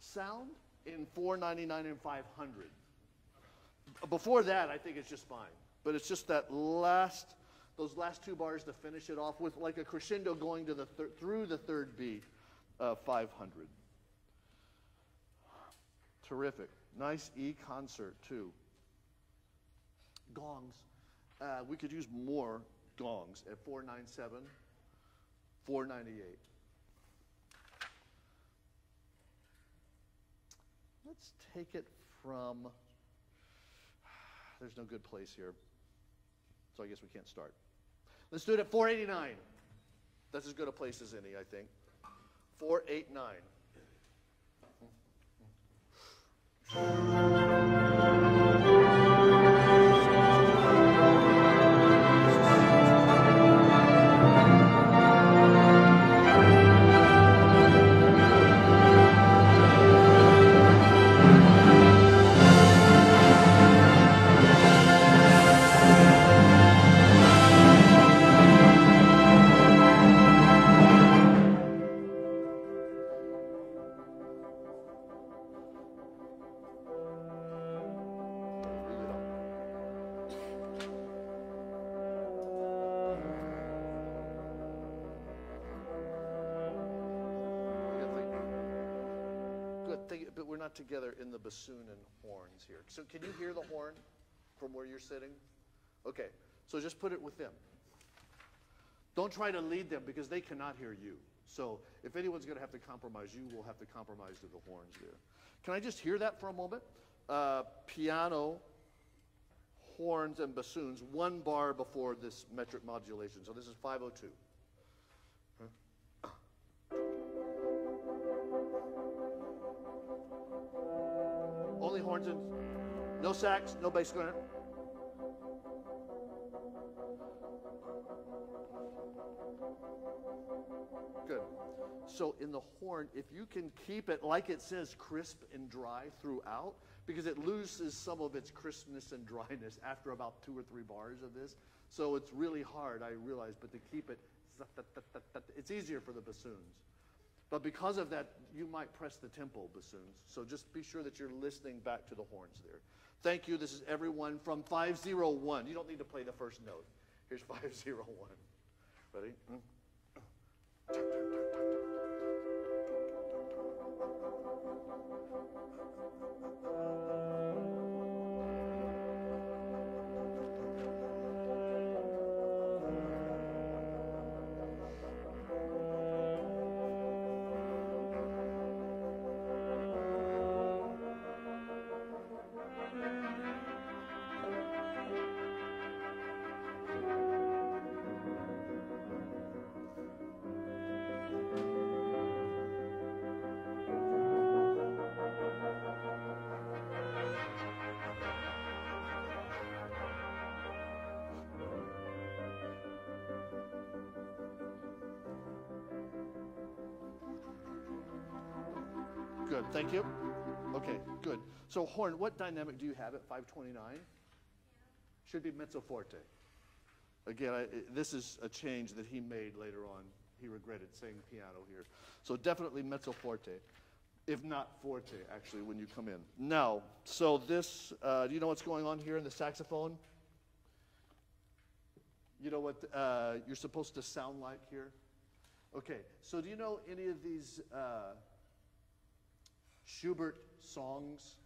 sound in 499 and 500? Before that, I think it's just fine. But it's just that last, those last two bars to finish it off with like a crescendo going to the thir- through the third beat, uh, 500. Terrific. Nice E concert, too. Gongs. Uh, we could use more gongs at 497, 498. Let's take it from. There's no good place here. So I guess we can't start. Let's do it at 489. That's as good a place as any, I think. 489. Together in the bassoon and horns here. So can you hear the horn from where you're sitting? Okay, so just put it with them. Don't try to lead them because they cannot hear you. So if anyone's going to have to compromise, you will have to compromise to the horns there. Can I just hear that for a moment? Uh, piano, horns, and bassoons, one bar before this metric modulation. So this is 502. Horns and no sax, no bass clarinet. Good. So in the horn, if you can keep it like it says crisp and dry throughout, because it loses some of its crispness and dryness after about two or three bars of this. So it's really hard, I realize, but to keep it, it's easier for the bassoons. But because of that, you might press the tempo bassoons. So just be sure that you're listening back to the horns there. Thank you. This is everyone from 501. You don't need to play the first note. Here's 501. Ready? Mm. Good, thank you. Okay, good. So horn, what dynamic do you have at 529? Should be mezzo forte. Again, I, this is a change that he made later on. He regretted saying piano here. So definitely mezzo forte, if not forte, actually, when you come in. Now, so this, uh, do you know what's going on here in the saxophone? You know what uh, you're supposed to sound like here? Okay, so do you know any of these uh, Schubert songs,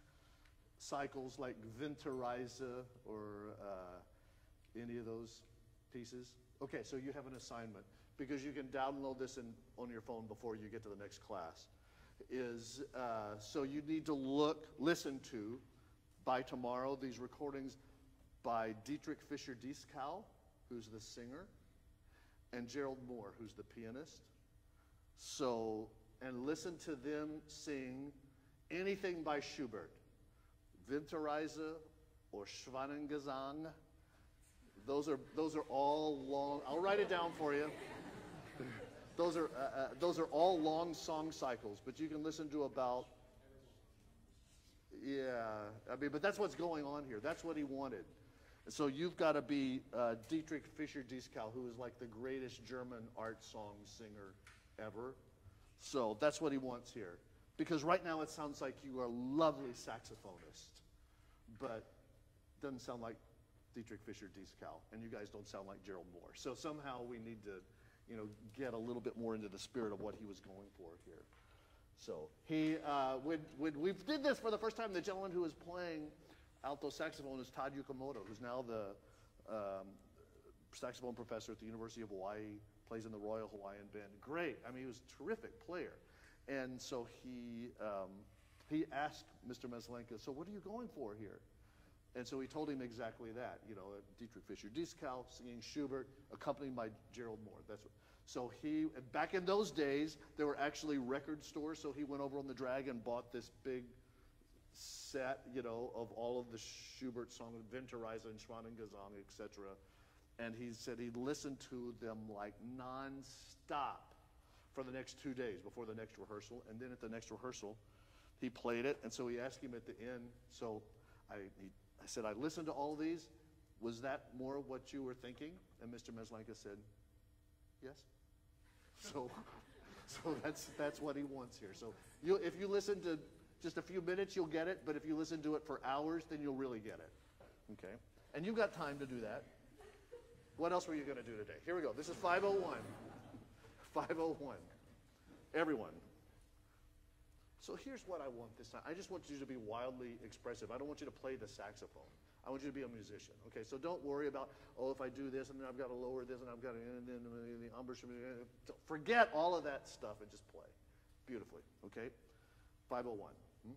cycles like Winterreise or uh, any of those pieces? Okay, so you have an assignment because you can download this in, on your phone before you get to the next class. Is uh, so you need to look, listen to by tomorrow these recordings by Dietrich Fischer Dieskau, who's the singer, and Gerald Moore, who's the pianist. So, and listen to them sing anything by Schubert, Winterreise or Schwanengesang. Those are, those are all long, I'll write it down for you. those, are, uh, uh, those are all long song cycles, but you can listen to about, yeah, I mean, but that's what's going on here. That's what he wanted. So you've got to be uh, Dietrich Fischer Dieskau, who is like the greatest German art song singer ever. So that's what he wants here. Because right now it sounds like you are a lovely saxophonist, but doesn't sound like Dietrich Fischer Dieskau, and you guys don't sound like Gerald Moore. So somehow we need to, you know, get a little bit more into the spirit of what he was going for here. So he, uh, when, when we did this for the first time, the gentleman who was playing alto saxophone is Todd Yukumoto, who's now the um, saxophone professor at the University of Hawaii, plays in the Royal Hawaiian Band. Great. I mean, he was a terrific player. And so he, um, he asked Mr. Maslanka, so what are you going for here? And so he told him exactly that, you know, Dietrich Fischer Dieskau singing Schubert, accompanied by Gerald Moore. That's what, so he, back in those days, there were actually record stores, so he went over on the drag and bought this big set, you know, of all of the Schubert songs, Winterreise and Schwanengesang, etc. And he said he listened to them like nonstop for the next two days before the next rehearsal. And then at the next rehearsal, he played it. And so he asked him at the end, so I, he, I said, I listened to all these. Was that more what you were thinking? And Mr. Maslanka said, yes. So, so that's, that's what he wants here. So you, if you listen to just a few minutes, you'll get it. But if you listen to it for hours, then you'll really get it. Okay? And you've got time to do that. What else were you going to do today? Here we go. This is 501. 501. Everyone. So here's what I want this time. I just want you to be wildly expressive. I don't want you to play the saxophone. I want you to be a musician. Okay, so don't worry about, oh, if I do this and then I've got to lower this and I've got to, and then the embouchure. Eh, eh. Forget all of that stuff and just play beautifully. Okay? 501. Hmm?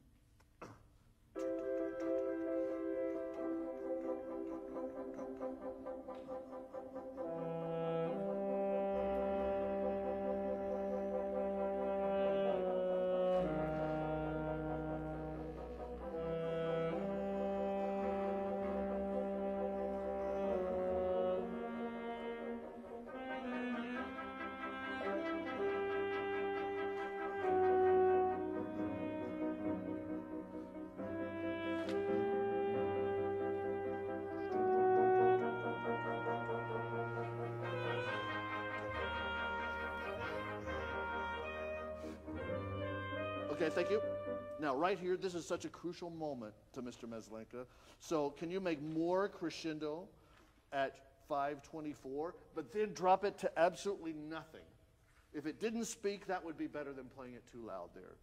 Okay, thank you. Now, right here, this is such a crucial moment to Mr. Maslanka. So, can you make more crescendo at 524, but then drop it to absolutely nothing? If it didn't speak, that would be better than playing it too loud there.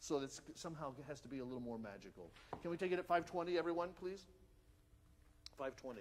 So that somehow has to be a little more magical. Can we take it at 520, everyone, please? 520.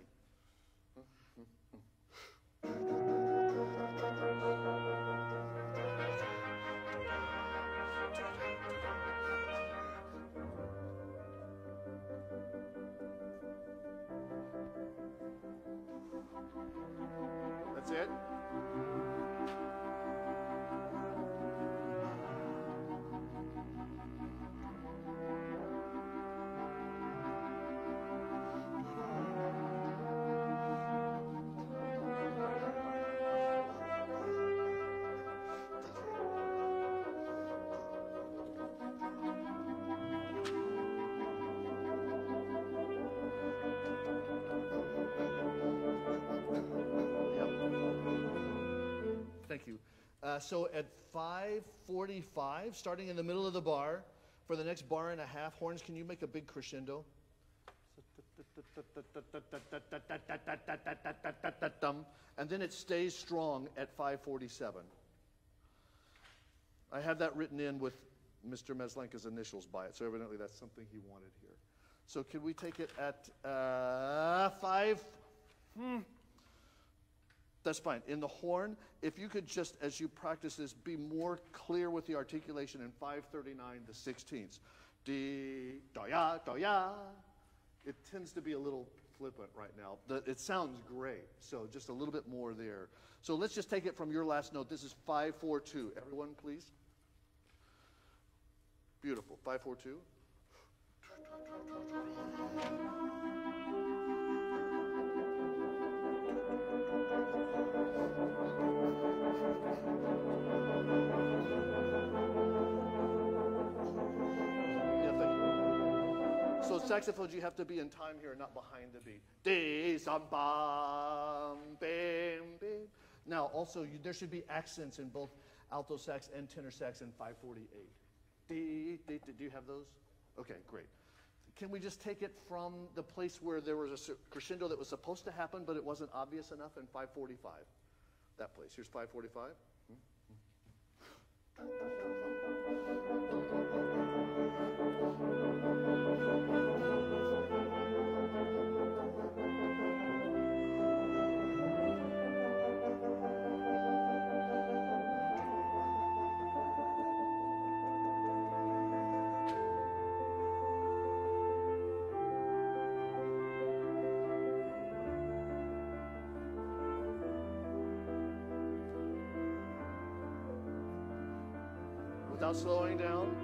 Uh, so at 5:45, starting in the middle of the bar, for the next bar and a half, horns, can you make a big crescendo? And then it stays strong at 5:47. I have that written in with Mr. Maslanka's initials by it, so evidently that's something he wanted here. So can we take it at uh, five? Hmm. That's fine. In the horn, if you could just, as you practice this, be more clear with the articulation in 539 the 16ths. D, do ya, do ya. It tends to be a little flippant right now. The, it sounds great, so just a little bit more there. So let's just take it from your last note. This is 542. Everyone, please. Beautiful. 542. So saxophones, you have to be in time here, not behind the beat. Now, also, you, there should be accents in both alto sax and tenor sax in 548. Dee, dee, dee. Do you have those? Okay, great. Can we just take it from the place where there was a crescendo that was supposed to happen, but it wasn't obvious enough in 545? That place. Here's 545. Hmm? Hmm. Without slowing down.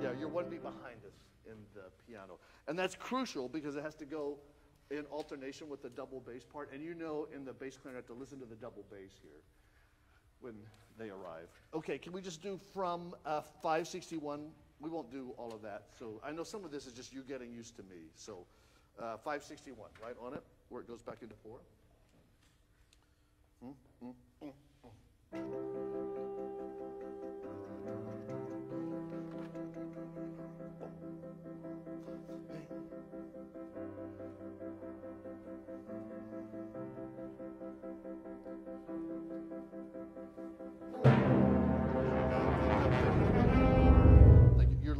Yeah, you're one beat behind us in the piano. And that's crucial because it has to go in alternation with the double bass part. And you know in the bass clarinet to listen to the double bass here when they arrive. Okay, can we just do from uh, 561? We won't do all of that. So I know some of this is just you getting used to me. So uh, 561, right on it, where it goes back into four. Like your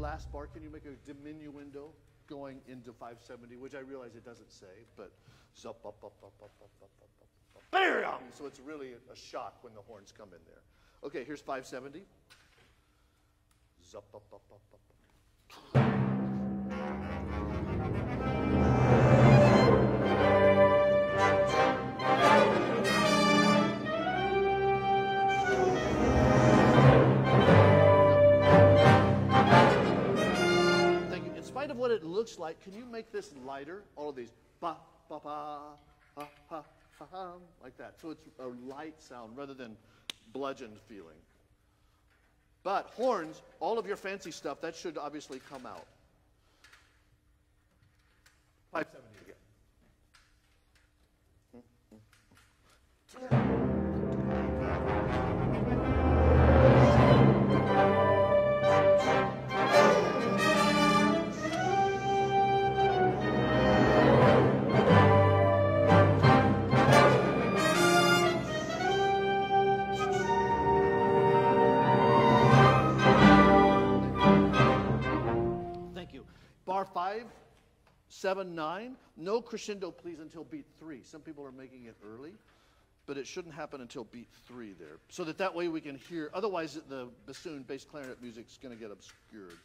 last bar, can you make a diminuendo going into 570, which I realize it doesn't say, but zup up up up up up up up up. Bam! So it's really a shock when the horns come in there. Okay, here's 570. Zup up up up up. up. Like, can you make this lighter? All of these ba ba ba ha ha ha ha like that. So it's a light sound rather than bludgeoned feeling. But horns, all of your fancy stuff, that should obviously come out. 570 again. Hmm? Thank five, seven, nine. No crescendo, please, until beat three. Some people are making it early, but it shouldn't happen until beat three there, so that that way we can hear. Otherwise, the bassoon, bass, clarinet music is going to get obscured.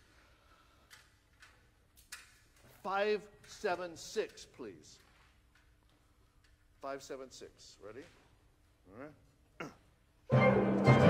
Five, seven, six, please. Five, seven, six. Ready? All right.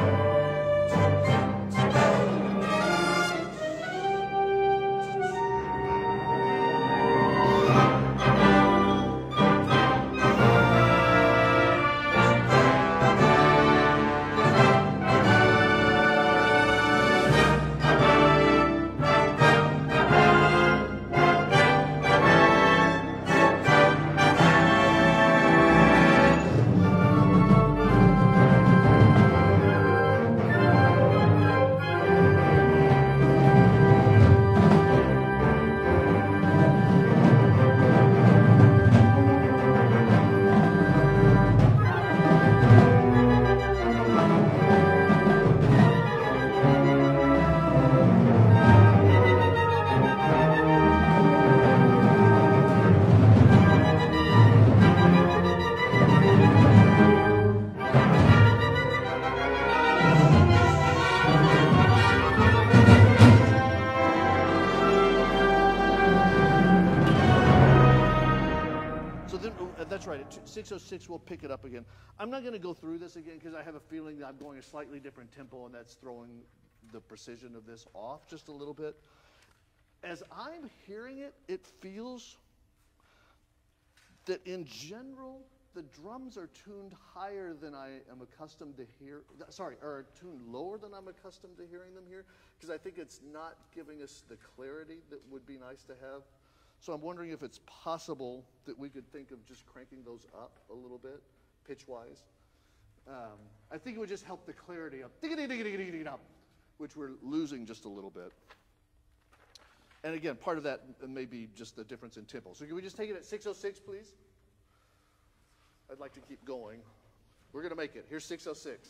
606, we'll pick it up again. I'm not going to go through this again because I have a feeling that I'm going a slightly different tempo, and that's throwing the precision of this off just a little bit. As I'm hearing it, it feels that in general, the drums are tuned higher than I am accustomed to hear. Sorry, are tuned lower than I'm accustomed to hearing them here, because I think it's not giving us the clarity that would be nice to have. So I'm wondering if it's possible that we could think of just cranking those up a little bit, pitch-wise. Um, I think it would just help the clarity up, which we're losing just a little bit. And again, part of that may be just the difference in tempo. So can we just take it at 606, please? I'd like to keep going. We're going to make it. Here's 606.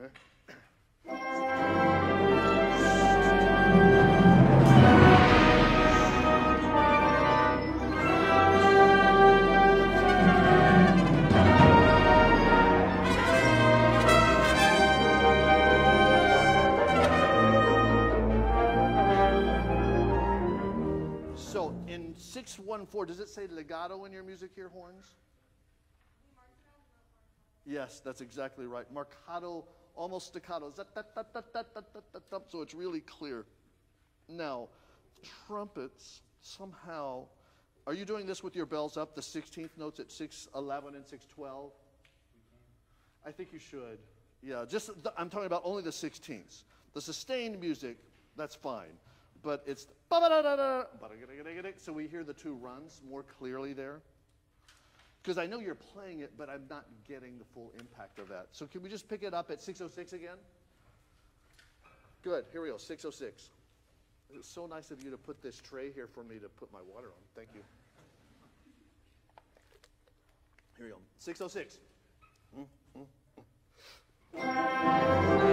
Okay. 614, does it say legato in your music here, horns? Yes, that's exactly right. Marcato, almost staccato. So it's really clear. Now, trumpets somehow. Are you doing this with your bells up, the 16th notes at 611 and 612? I think you should. Yeah, just the, I'm talking about only the 16ths. The sustained music, that's fine. But it's so we hear the two runs more clearly there. Because I know you're playing it, but I'm not getting the full impact of that. So can we just pick it up at 606 again? Good, here we go, 606. It was so nice of you to put this tray here for me to put my water on. Thank you. Here we go, 606. I should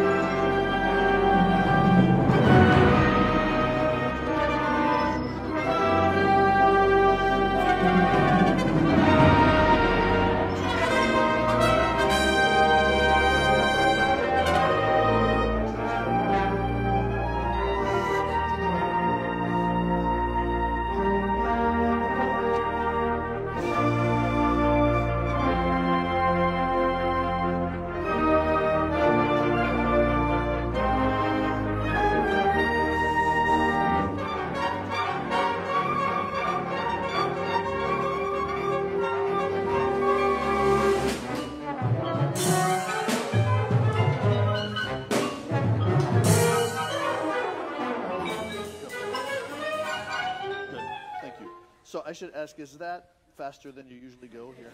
ask, is that faster than you usually go here?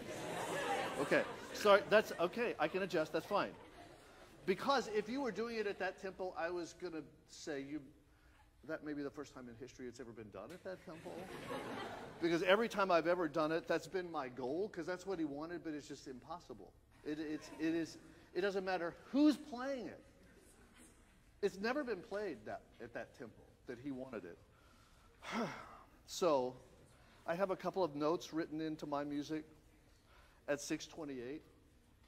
Okay, sorry, that's okay. I can adjust. That's fine. Because if you were doing it at that temple, I was gonna say you. That may be the first time in history it's ever been done at that temple. because every time I've ever done it, that's been my goal. Because that's what he wanted, but it's just impossible. It, it's, it is. It doesn't matter who's playing it. It's never been played that, at that temple that he wanted it. so, I have a couple of notes written into my music at 628.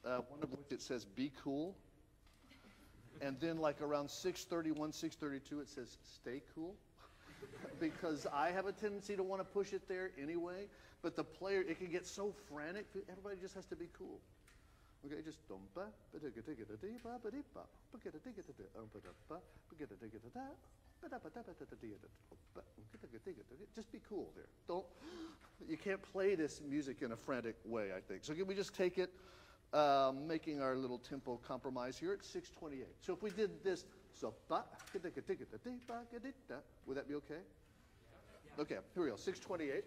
Uh, one of which it says "Be cool," and then like around 631, 632, it says "Stay cool," because I have a tendency to want to push it there anyway. But the player, it can get so frantic. Everybody just has to be cool. Okay, just dumpa, just be cool there. Don't you can't play this music in a frantic way, I think. So can we just take it, um, making our little tempo compromise here at 628. So if we did this, so would that be okay? Okay, here we go. 628.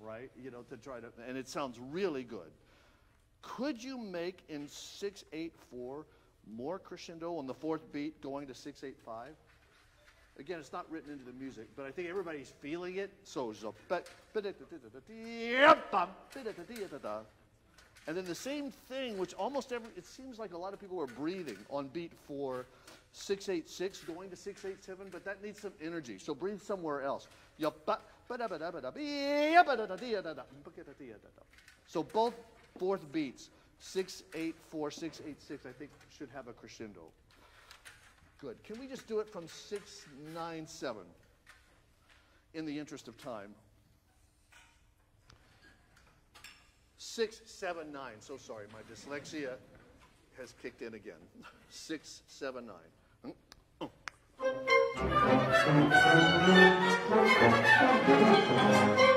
Right? You know, to try to, and it sounds really good. Could you make in 684 more crescendo on the fourth beat going to 685? Again, it's not written into the music, but I think everybody's feeling it. So, and then the same thing, which almost every, it seems like a lot of people are breathing on beat four, 686 going to 687, but that needs some energy. So breathe somewhere else. So both fourth beats, 684, 686, I think should have a crescendo. Good. Can we just do it from 697 in the interest of time? 679. So sorry, my dyslexia has kicked in again. 679. Música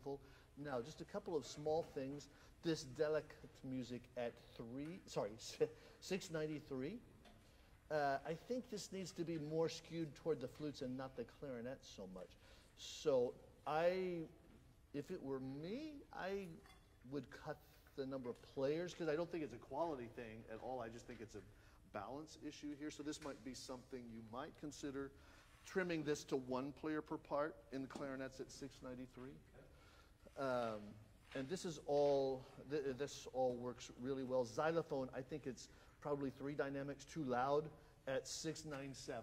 Beautiful. Now, just a couple of small things. This delicate music at three, sorry, six ninety three. Uh, I think this needs to be more skewed toward the flutes and not the clarinet so much. So I, if it were me, I would cut the number of players because I don't think it's a quality thing at all. I just think it's a balance issue here. So this might be something you might consider trimming this to one player per part in the clarinets at 693. Um, and this is all, th- this all works really well. Xylophone, I think it's probably three dynamics too loud at 697.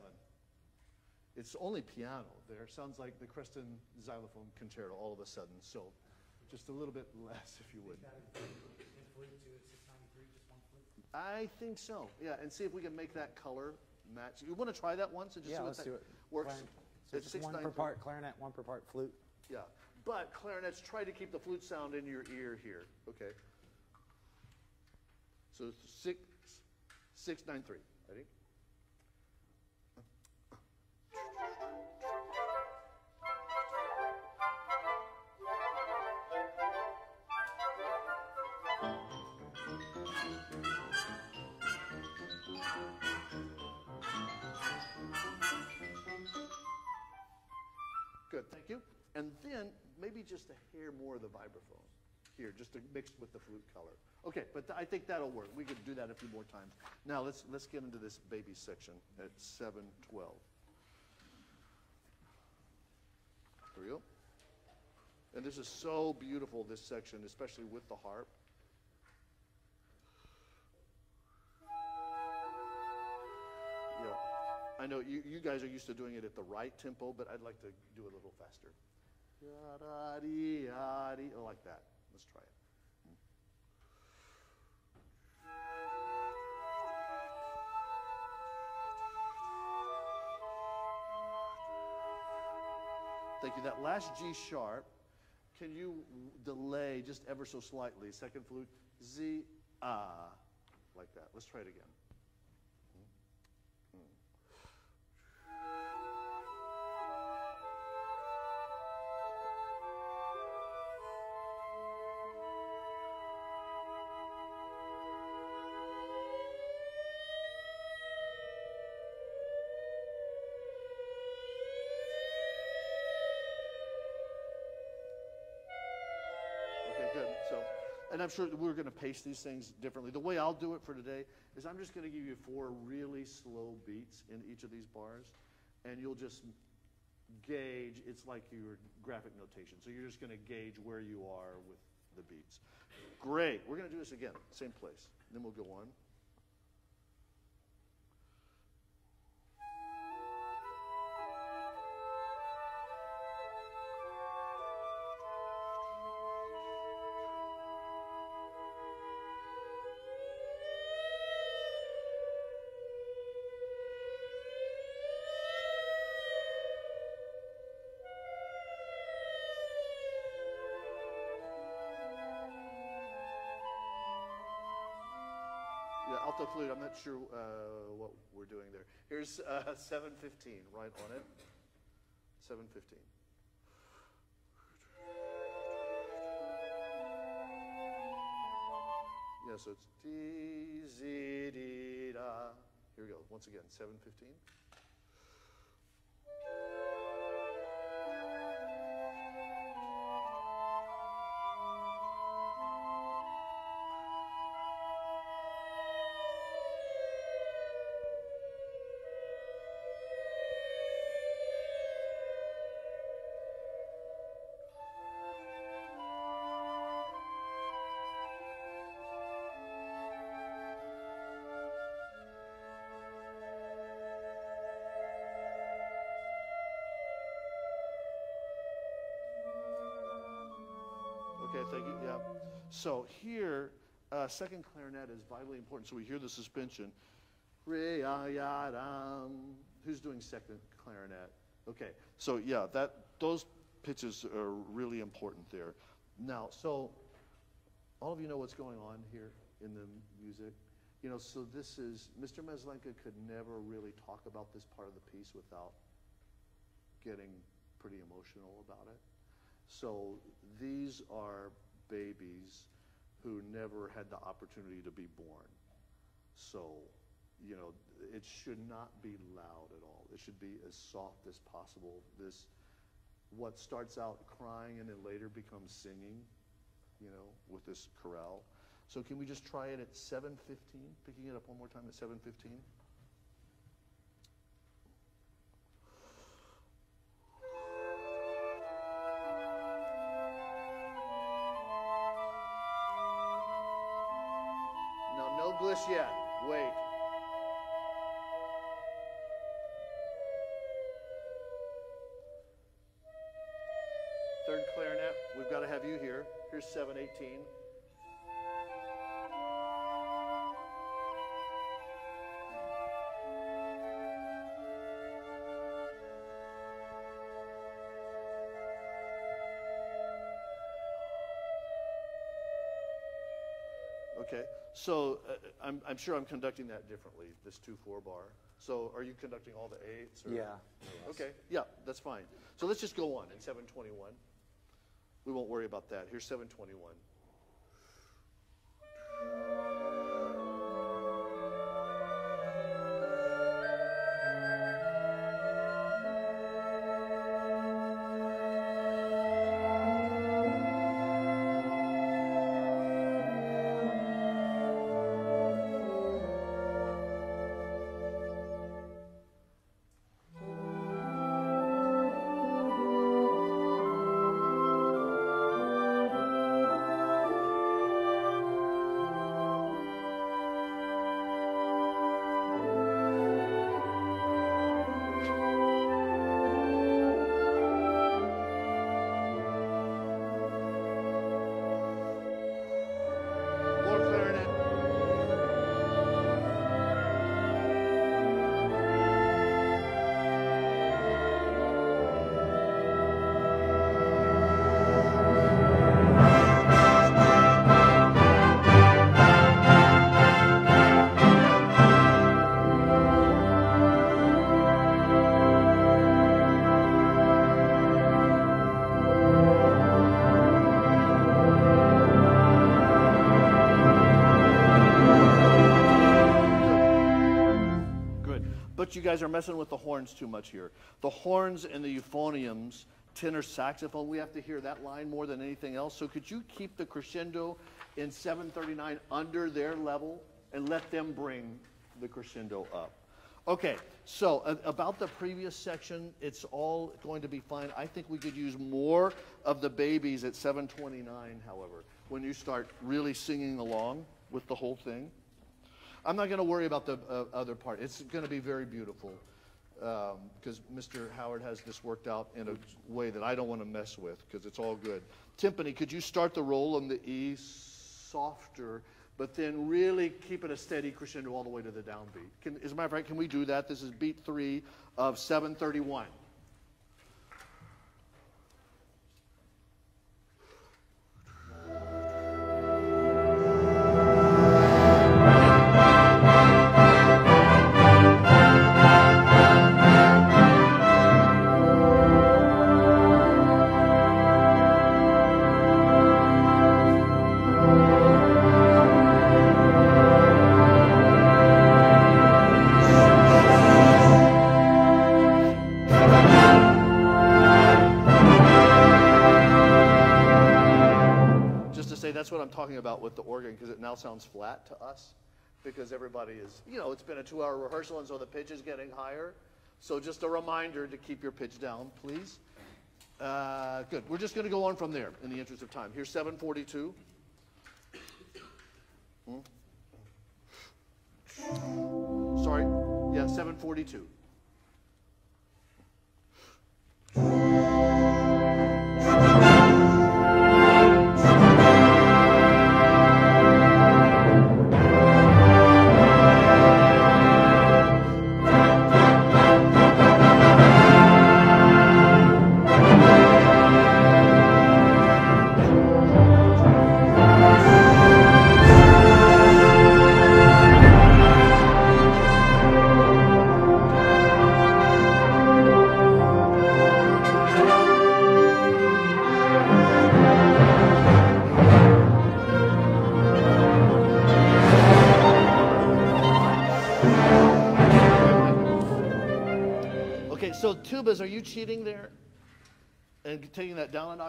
It's only piano there. Sounds like the Creston xylophone concerto all of a sudden. So just a little bit less, if you would. I think so. Yeah, and see if we can make that color match. You want to try that once and just
Yeah,
see what
let's
that
do it.
works?
Clarin- So just one per part clarinet, one per part flute.
Yeah, but clarinets try to keep the flute sound in your ear here. Okay. So six, six nine three. Ready? Good, thank you. And then maybe just a hair more of the vibraphone here, just to mix with the flute color. Okay, but I think that'll work. We could do that a few more times. Now let's let's get into this baby section at 712. Here we go. And this is so beautiful, this section, especially with the harp. Yeah. I know you, you guys are used to doing it at the right tempo, but I'd like to do it a little faster. Like that. Let's try it. Thank you. That last G sharp, can you delay just ever so slightly? Second flute, Z, ah, like that. Let's try it again. And I'm sure we're going to pace these things differently. The way I'll do it for today is I'm just going to give you four really slow beats in each of these bars, and you'll just gauge. It's like your graphic notation. So you're just going to gauge where you are with the beats. Great. We're going to do this again, same place. Then we'll go on. Sure uh, what we're doing there. Here's uh, 715, right on it. 715. Yeah, so it's D, Z, D, da. Here we go. Once again, 715. So here, uh, second clarinet is vitally important. So we hear the suspension. Ya. Who's doing second clarinet? Okay. So yeah, that those pitches are really important there. Now, so all of you know what's going on here in the music. You know, so this is Mr. Maslanka could never really talk about this part of the piece without getting pretty emotional about it. So these are babies who never had the opportunity to be born. So, you know, it should not be loud at all. It should be as soft as possible. This, what starts out crying and then later becomes singing, you know, with this chorale. So can we just try it at 7:15? Picking it up one more time at 7:15. Wait. Third clarinet, we've got to have you here. Here's 718. So uh, I'm, I'm sure I'm conducting that differently, this 2-4 bar. So are you conducting all the eights? Or?
Yeah.
Okay, yeah, that's fine. So let's just go on in 721. We won't worry about that. Here's 721. You guys are messing with the horns too much here. The horns and the euphoniums, tenor saxophone, we have to hear that line more than anything else. So could you keep the crescendo in 739 under their level and let them bring the crescendo up? Okay, so uh, about the previous section, it's all going to be fine. I think we could use more of the babies at 729, however, when you start really singing along with the whole thing. I'm not going to worry about the uh, other part. It's going to be very beautiful because Mr. Howard has this worked out in a way that I don't want to mess with because it's all good. Timpani, could you start the roll on the E softer, but then really keep it a steady crescendo all the way to the downbeat? Can, as a matter of fact, can we do that? This is beat three of 731. Now sounds flat to us because everybody is, you know, it's been a two hour rehearsal and so the pitch is getting higher. So just a reminder to keep your pitch down, please. Uh, good. We're just going to go on from there in the interest of time. Here's 742. Hmm? Sorry. Yeah, 742.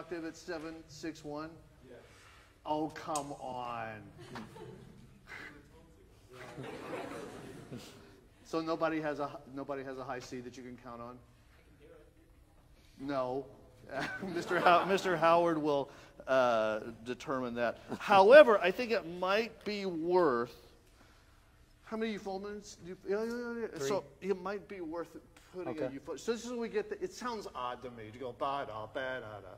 Octave at seven, six, one? Yes. Oh, come on. so nobody has a nobody has a high C that you can count on. No, Mr. How, Mr. Howard will uh, determine that. However, I think it might be worth. How many euphoniums? do you- yeah, yeah, yeah, yeah. So it might be worth putting a
Okay.
euphonium. So this is where we get the, it sounds odd to me to go ba da ba da da.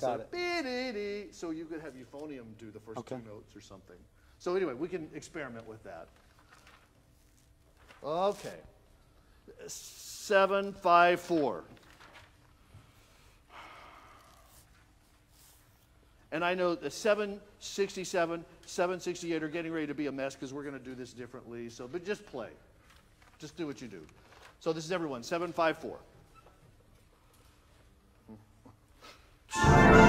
Got
of "Be-de-de," So you could have euphonium do the first
Okay.
two notes or something. So anyway, we can experiment with that. Okay. Seven, five, four. And I know the 767, 768 are getting ready to be a mess because we're going to do this differently. So, but just play. Just do what you do. So this is everyone, 754. It,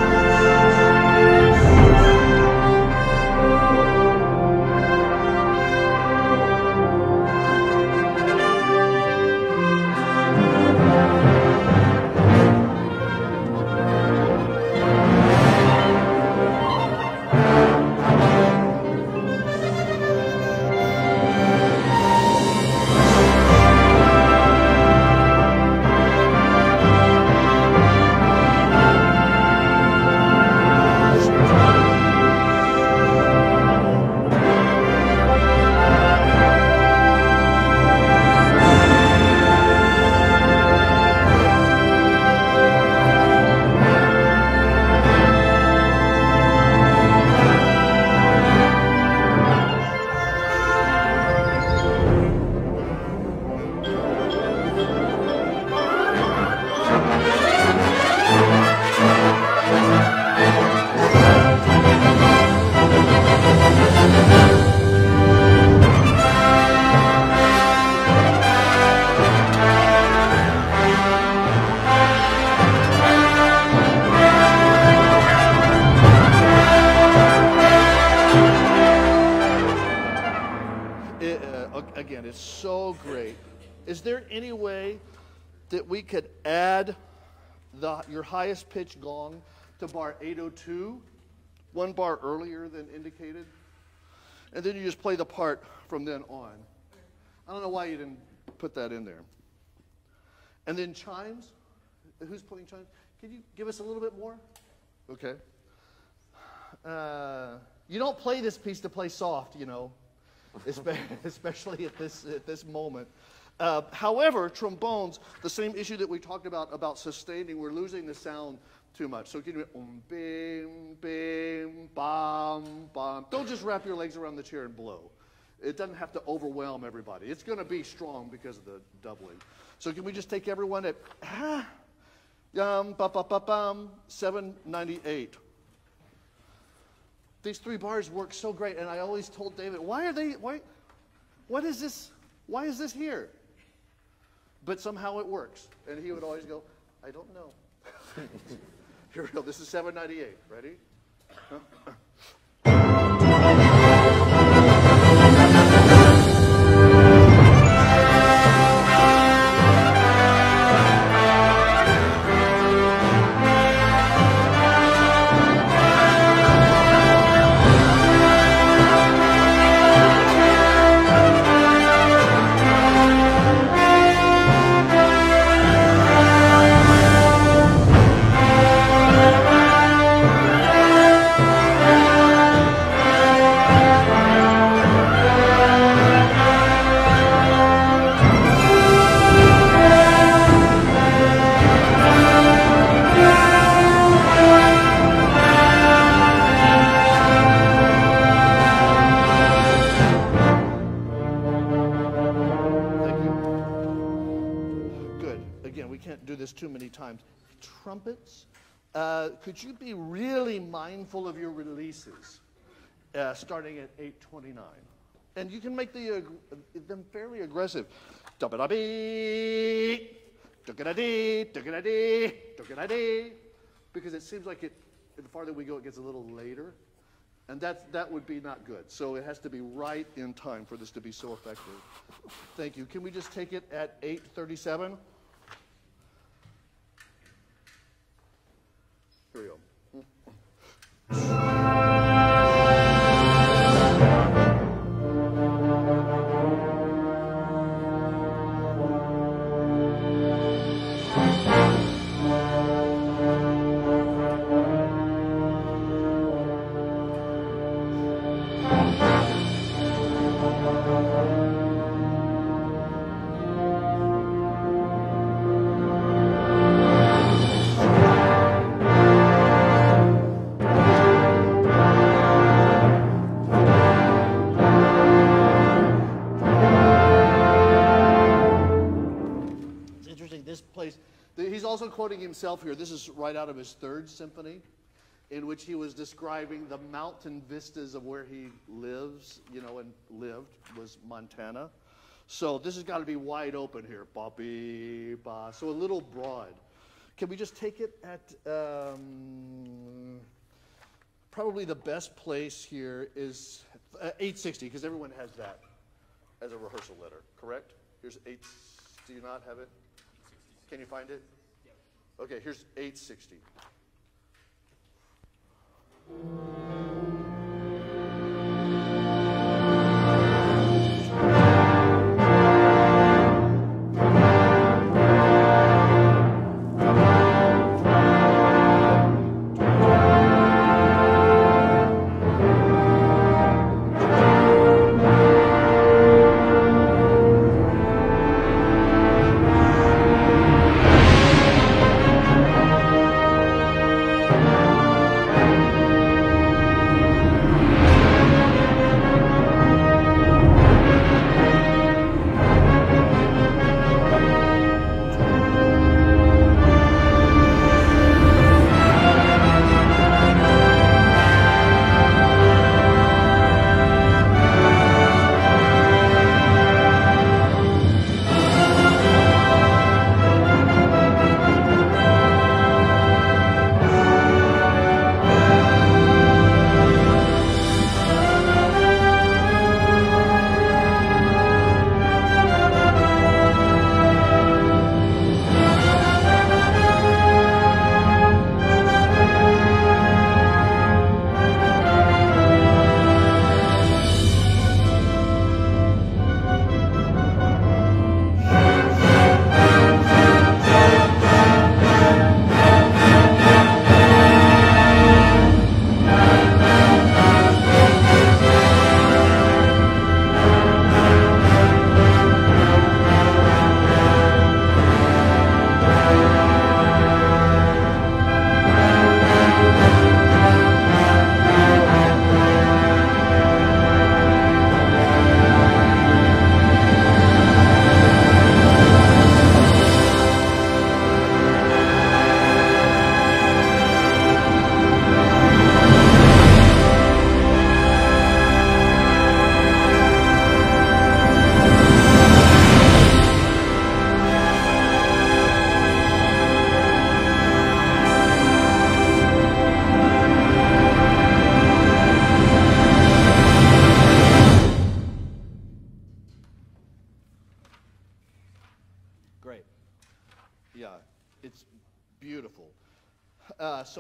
pitch gong to bar 802, one bar earlier than indicated? And then you just play the part from then on. I don't know why you didn't put that in there. And then chimes. Who's playing chimes? Can you give us a little bit more? Okay. Uh, you don't play this piece to play soft, you know, especially at this at this moment. Uh, however, trombones, the same issue that we talked about about sustaining, we're losing the sound too much. So can you um bim bim bam bam? Don't just wrap your legs around the chair and blow. It doesn't have to overwhelm everybody. It's going to be strong because of the doubling. So can we just take everyone at ah, yum ba ba ba bum 798? These three bars work so great, and I always told David, why are they? Why? What is this? Why is this here? But somehow it works, and he would always go, I don't know. here we go. This is 798. Ready? 29. And you can make the, uh, them fairly aggressive. dee. Because it seems like it, the farther we go, it gets a little later. And that, that would be not good. So it has to be right in time for this to be so effective. Thank you. Can we just take it at 837? Here we go. Himself here. This is right out of his third symphony, in which he was describing the mountain vistas of where he lives, you know, and lived was Montana. So this has got to be wide open here. Be ba. So a little broad. Can we just take it at um, probably the best place here is uh, 860 because everyone has that as a rehearsal letter, correct? Here's 8. Do you not have it? Can you find it? Okay, here's 860.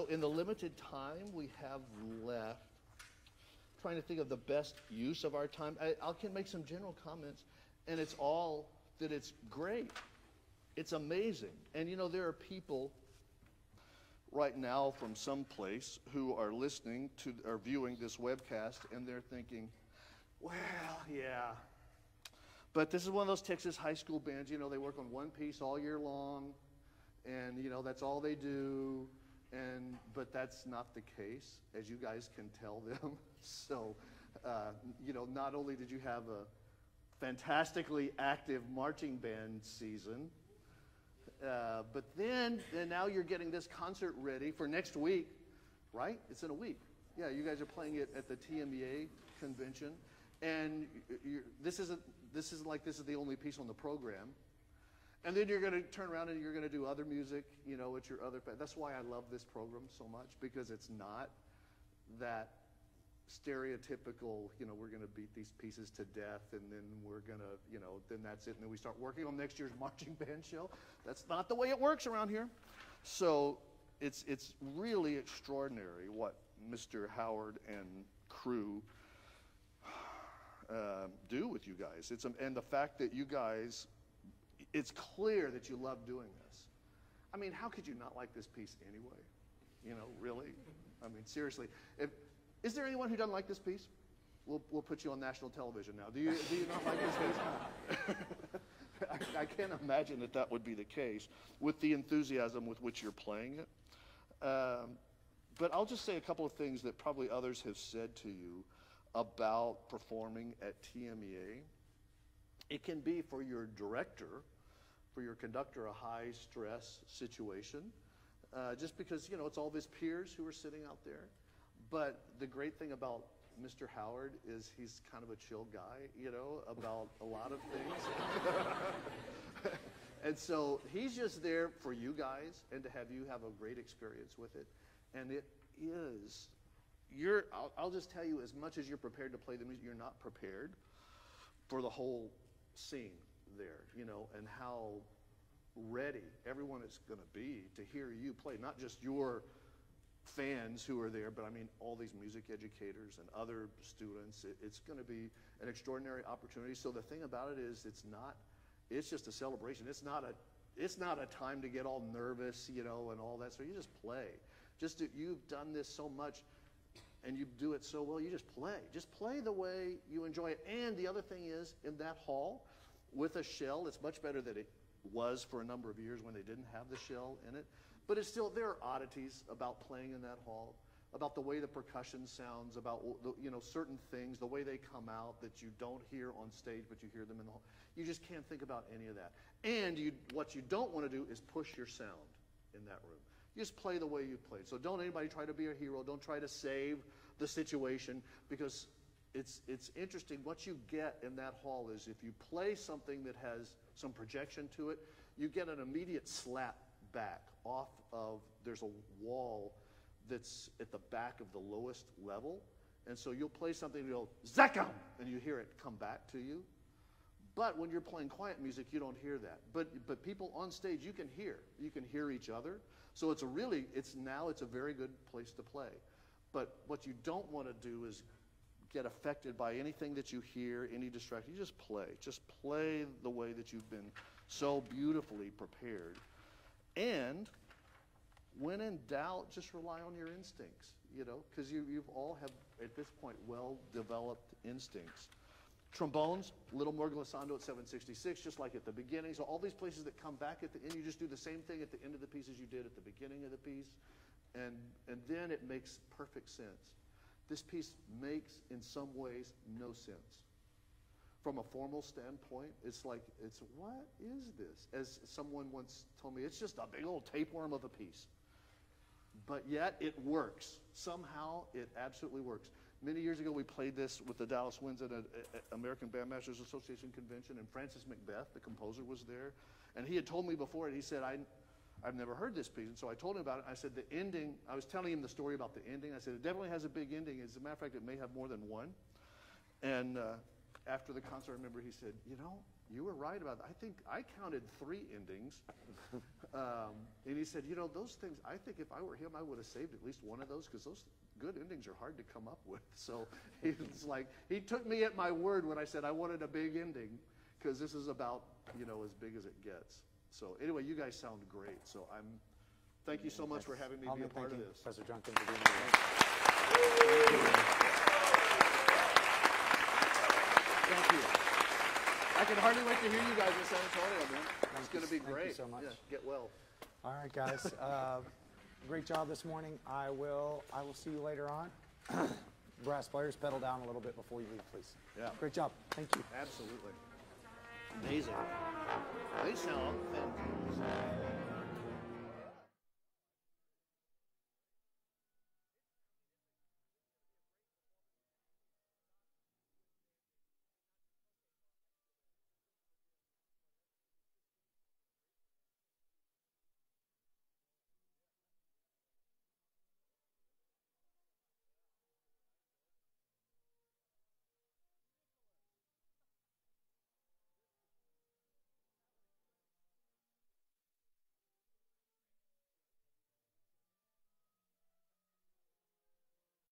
So, in the limited time we have left, trying to think of the best use of our time, I, I can make some general comments, and it's all that it's great. It's amazing. And you know, there are people right now from some place who are listening to or viewing this webcast, and they're thinking, well, yeah, but this is one of those Texas high school bands, you know, they work on one piece all year long, and, you know, that's all they do. And, but that's not the case, as you guys can tell them. so, uh, you know, not only did you have a fantastically active marching band season, uh, but then, and now you're getting this concert ready for next week, right? It's in a week. Yeah, you guys are playing it at the TMEA convention, and this isn't this isn't like this is the only piece on the program. And then you're going to turn around and you're going to do other music, you know, at your other. That's why I love this program so much because it's not that stereotypical, you know, we're going to beat these pieces to death and then we're going to, you know, then that's it. And then we start working on next year's marching band show. That's not the way it works around here. So it's, it's really extraordinary what Mr. Howard and crew uh, do with you guys. It's, and the fact that you guys, it's clear that you love doing this. I mean, how could you not like this piece anyway? You know, really? I mean, seriously. If, is there anyone who doesn't like this piece? We'll, we'll put you on national television now. Do you, do you not like this piece? I, I can't imagine that that would be the case with the enthusiasm with which you're playing it. Um, but I'll just say a couple of things that probably others have said to you about performing at TMEA. It can be for your director for your conductor a high stress situation, uh, just because you know it's all of his peers who are sitting out there. But the great thing about Mr. Howard is he's kind of a chill guy, you know, about a lot of things. and so he's just there for you guys and to have you have a great experience with it. And it is, you're, I'll, I'll just tell you, as much as you're prepared to play the music, you're not prepared for the whole scene there, you know, and how ready everyone is going to be to hear you play, not just your fans who are there, but I mean all these music educators and other students. It, it's going to be an extraordinary opportunity. So the thing about it is, it's not. It's just a celebration. It's not a. It's not a time to get all nervous, you know, and all that. So you just play. Just do, you've done this so much, and you do it so well. You just play. Just play the way you enjoy it. And the other thing is, in that hall, with a shell, it's much better than it was for a number of years when they didn't have the shell in it. But it's still there are oddities about playing in that hall, about the way the percussion sounds, about you know certain things, the way they come out that you don't hear on stage, but you hear them in the hall. You just can't think about any of that. And you, what you don't want to do is push your sound in that room. You just play the way you played. So don't anybody try to be a hero. Don't try to save the situation because it's, it's interesting. What you get in that hall is if you play something that has some projection to it, you get an immediate slap back off of, there's a wall that's at the back of the lowest level. And so you'll play something and you'll, Zekam! And you hear it come back to you. But when you're playing quiet music, you don't hear that. But, but people on stage, you can hear. You can hear each other. So it's a really, it's now it's a very good place to play. But what you don't want to do is get affected by anything that you hear, any distraction. You just play. Just play the way that you've been so beautifully prepared. And when in doubt, just rely on your instincts, you know, because you, you've all have, at this point, well-developed instincts. Trombones, little more glissando at 766, just like at the beginning. So all these places that come back at the end, you just do the same thing at the end of the piece as you did at the beginning of the piece. And, and then it makes perfect sense. This piece makes, in some ways, no sense. From a formal standpoint, it's like, it's what is this? As someone once told me, it's just a big old tapeworm of a piece. But yet it works. Somehow it absolutely works. Many years ago, we played this with the Dallas Winds at an American Bandmasters Association convention, and Francis McBeth, the composer, was there. And he had told me before and he said, I, I've never heard this piece. And so I told him about it. I said, the ending, I was telling him the story about the ending. I said, it definitely has a big ending. As a matter of fact, it may have more than one. And uh, after the concert, I remember he said, you know, you were right about that. I think I counted three endings. um, and he said, you know, those things, I think if I were him, I would have saved at least one of those because those good endings are hard to come up with. So he's like, he took me at my word when I said I wanted a big ending because this is about, you know, as big as it gets. So anyway, you guys sound great. So I'm, thank you so much for having me be a part of this.
Professor Junkin for being here.
Thank you. I can hardly wait to hear you guys in San Antonio, man. It's going to be great.
Thank you so much.
Yeah, get well.
All right, guys. Uh, great job this morning. I will. I will see you later on. Brass players, pedal down a little bit before you leave, please.
Yeah.
Great job. Thank you.
Absolutely. Amazing. They sound fantastic.